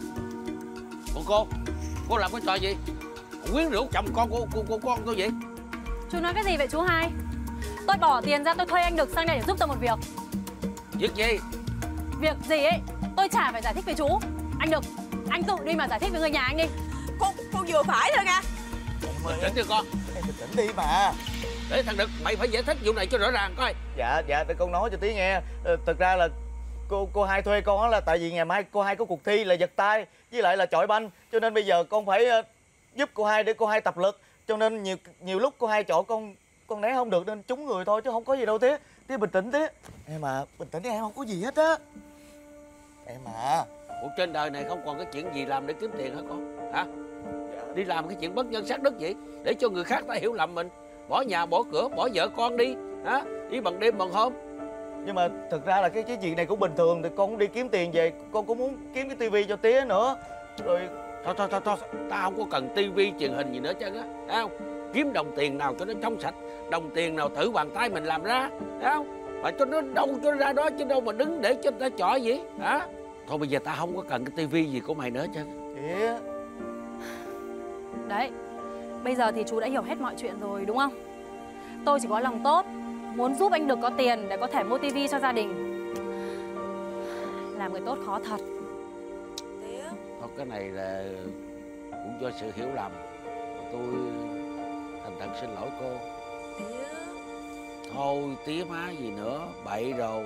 Còn cô cô làm cái trò gì? Quyến rũ chồng con của, của, của con tôi vậy? Chú nói cái gì vậy chú hai? Tôi bỏ tiền ra tôi thuê anh được sang đây để giúp tôi một việc. Việc gì? Việc gì ấy? Tôi chả phải giải thích với chú. Anh được Anh tự đi mà giải thích với người nhà anh đi. Con, con vừa phải thôi nha bình tĩnh đi con. Em bình tĩnh đi mà. Để thằng đực mày phải giải thích vụ này cho rõ ràng coi. Dạ dạ để con nói cho tí nghe. Ờ, Thực ra là cô cô hai thuê con là tại vì ngày mai cô hai có cuộc thi là giật tay, với lại là chọi banh. Cho nên bây giờ con phải ờ, giúp cô hai để cô hai tập lực. Cho nên nhiều nhiều lúc cô hai chỗ con con né không được nên trúng người thôi chứ không có gì đâu tía tía bình tĩnh tía em à bình tĩnh đi, em không có gì hết á. Em à. Ủa, trên đời này không còn cái chuyện gì làm để kiếm tiền hả con? Hả? Đi làm cái chuyện bất nhân sát đất vậy? Để cho người khác ta hiểu lầm mình. Bỏ nhà, bỏ cửa, bỏ vợ con đi. Hả? Đi bằng đêm bằng hôm nhưng mà thực ra là cái cái chuyện này cũng bình thường thì con cũng đi kiếm tiền về con cũng muốn kiếm cái tivi cho tía nữa. Rồi thôi thôi thôi thôi tao không có cần tivi truyền hình gì nữa chứ á. Thấy không? Kiếm đồng tiền nào cho nó trong sạch đồng tiền nào tự bàn tay mình làm ra thấy không? Mà cho nó đâu cho nó ra đó chứ đâu mà đứng để cho người ta chọi gì hả? Thôi bây giờ tao không có cần cái tivi gì của mày nữa chứ. Tía. Đấy Bây giờ thì chú đã hiểu hết mọi chuyện rồi đúng không? Tôi chỉ có lòng tốt Muốn giúp anh được có tiền để có thể mua tivi cho gia đình. Làm người tốt khó thật. Thôi cái này là cũng do sự hiểu lầm. Tôi thành thật xin lỗi cô. Tía thôi tía má gì nữa bậy rồi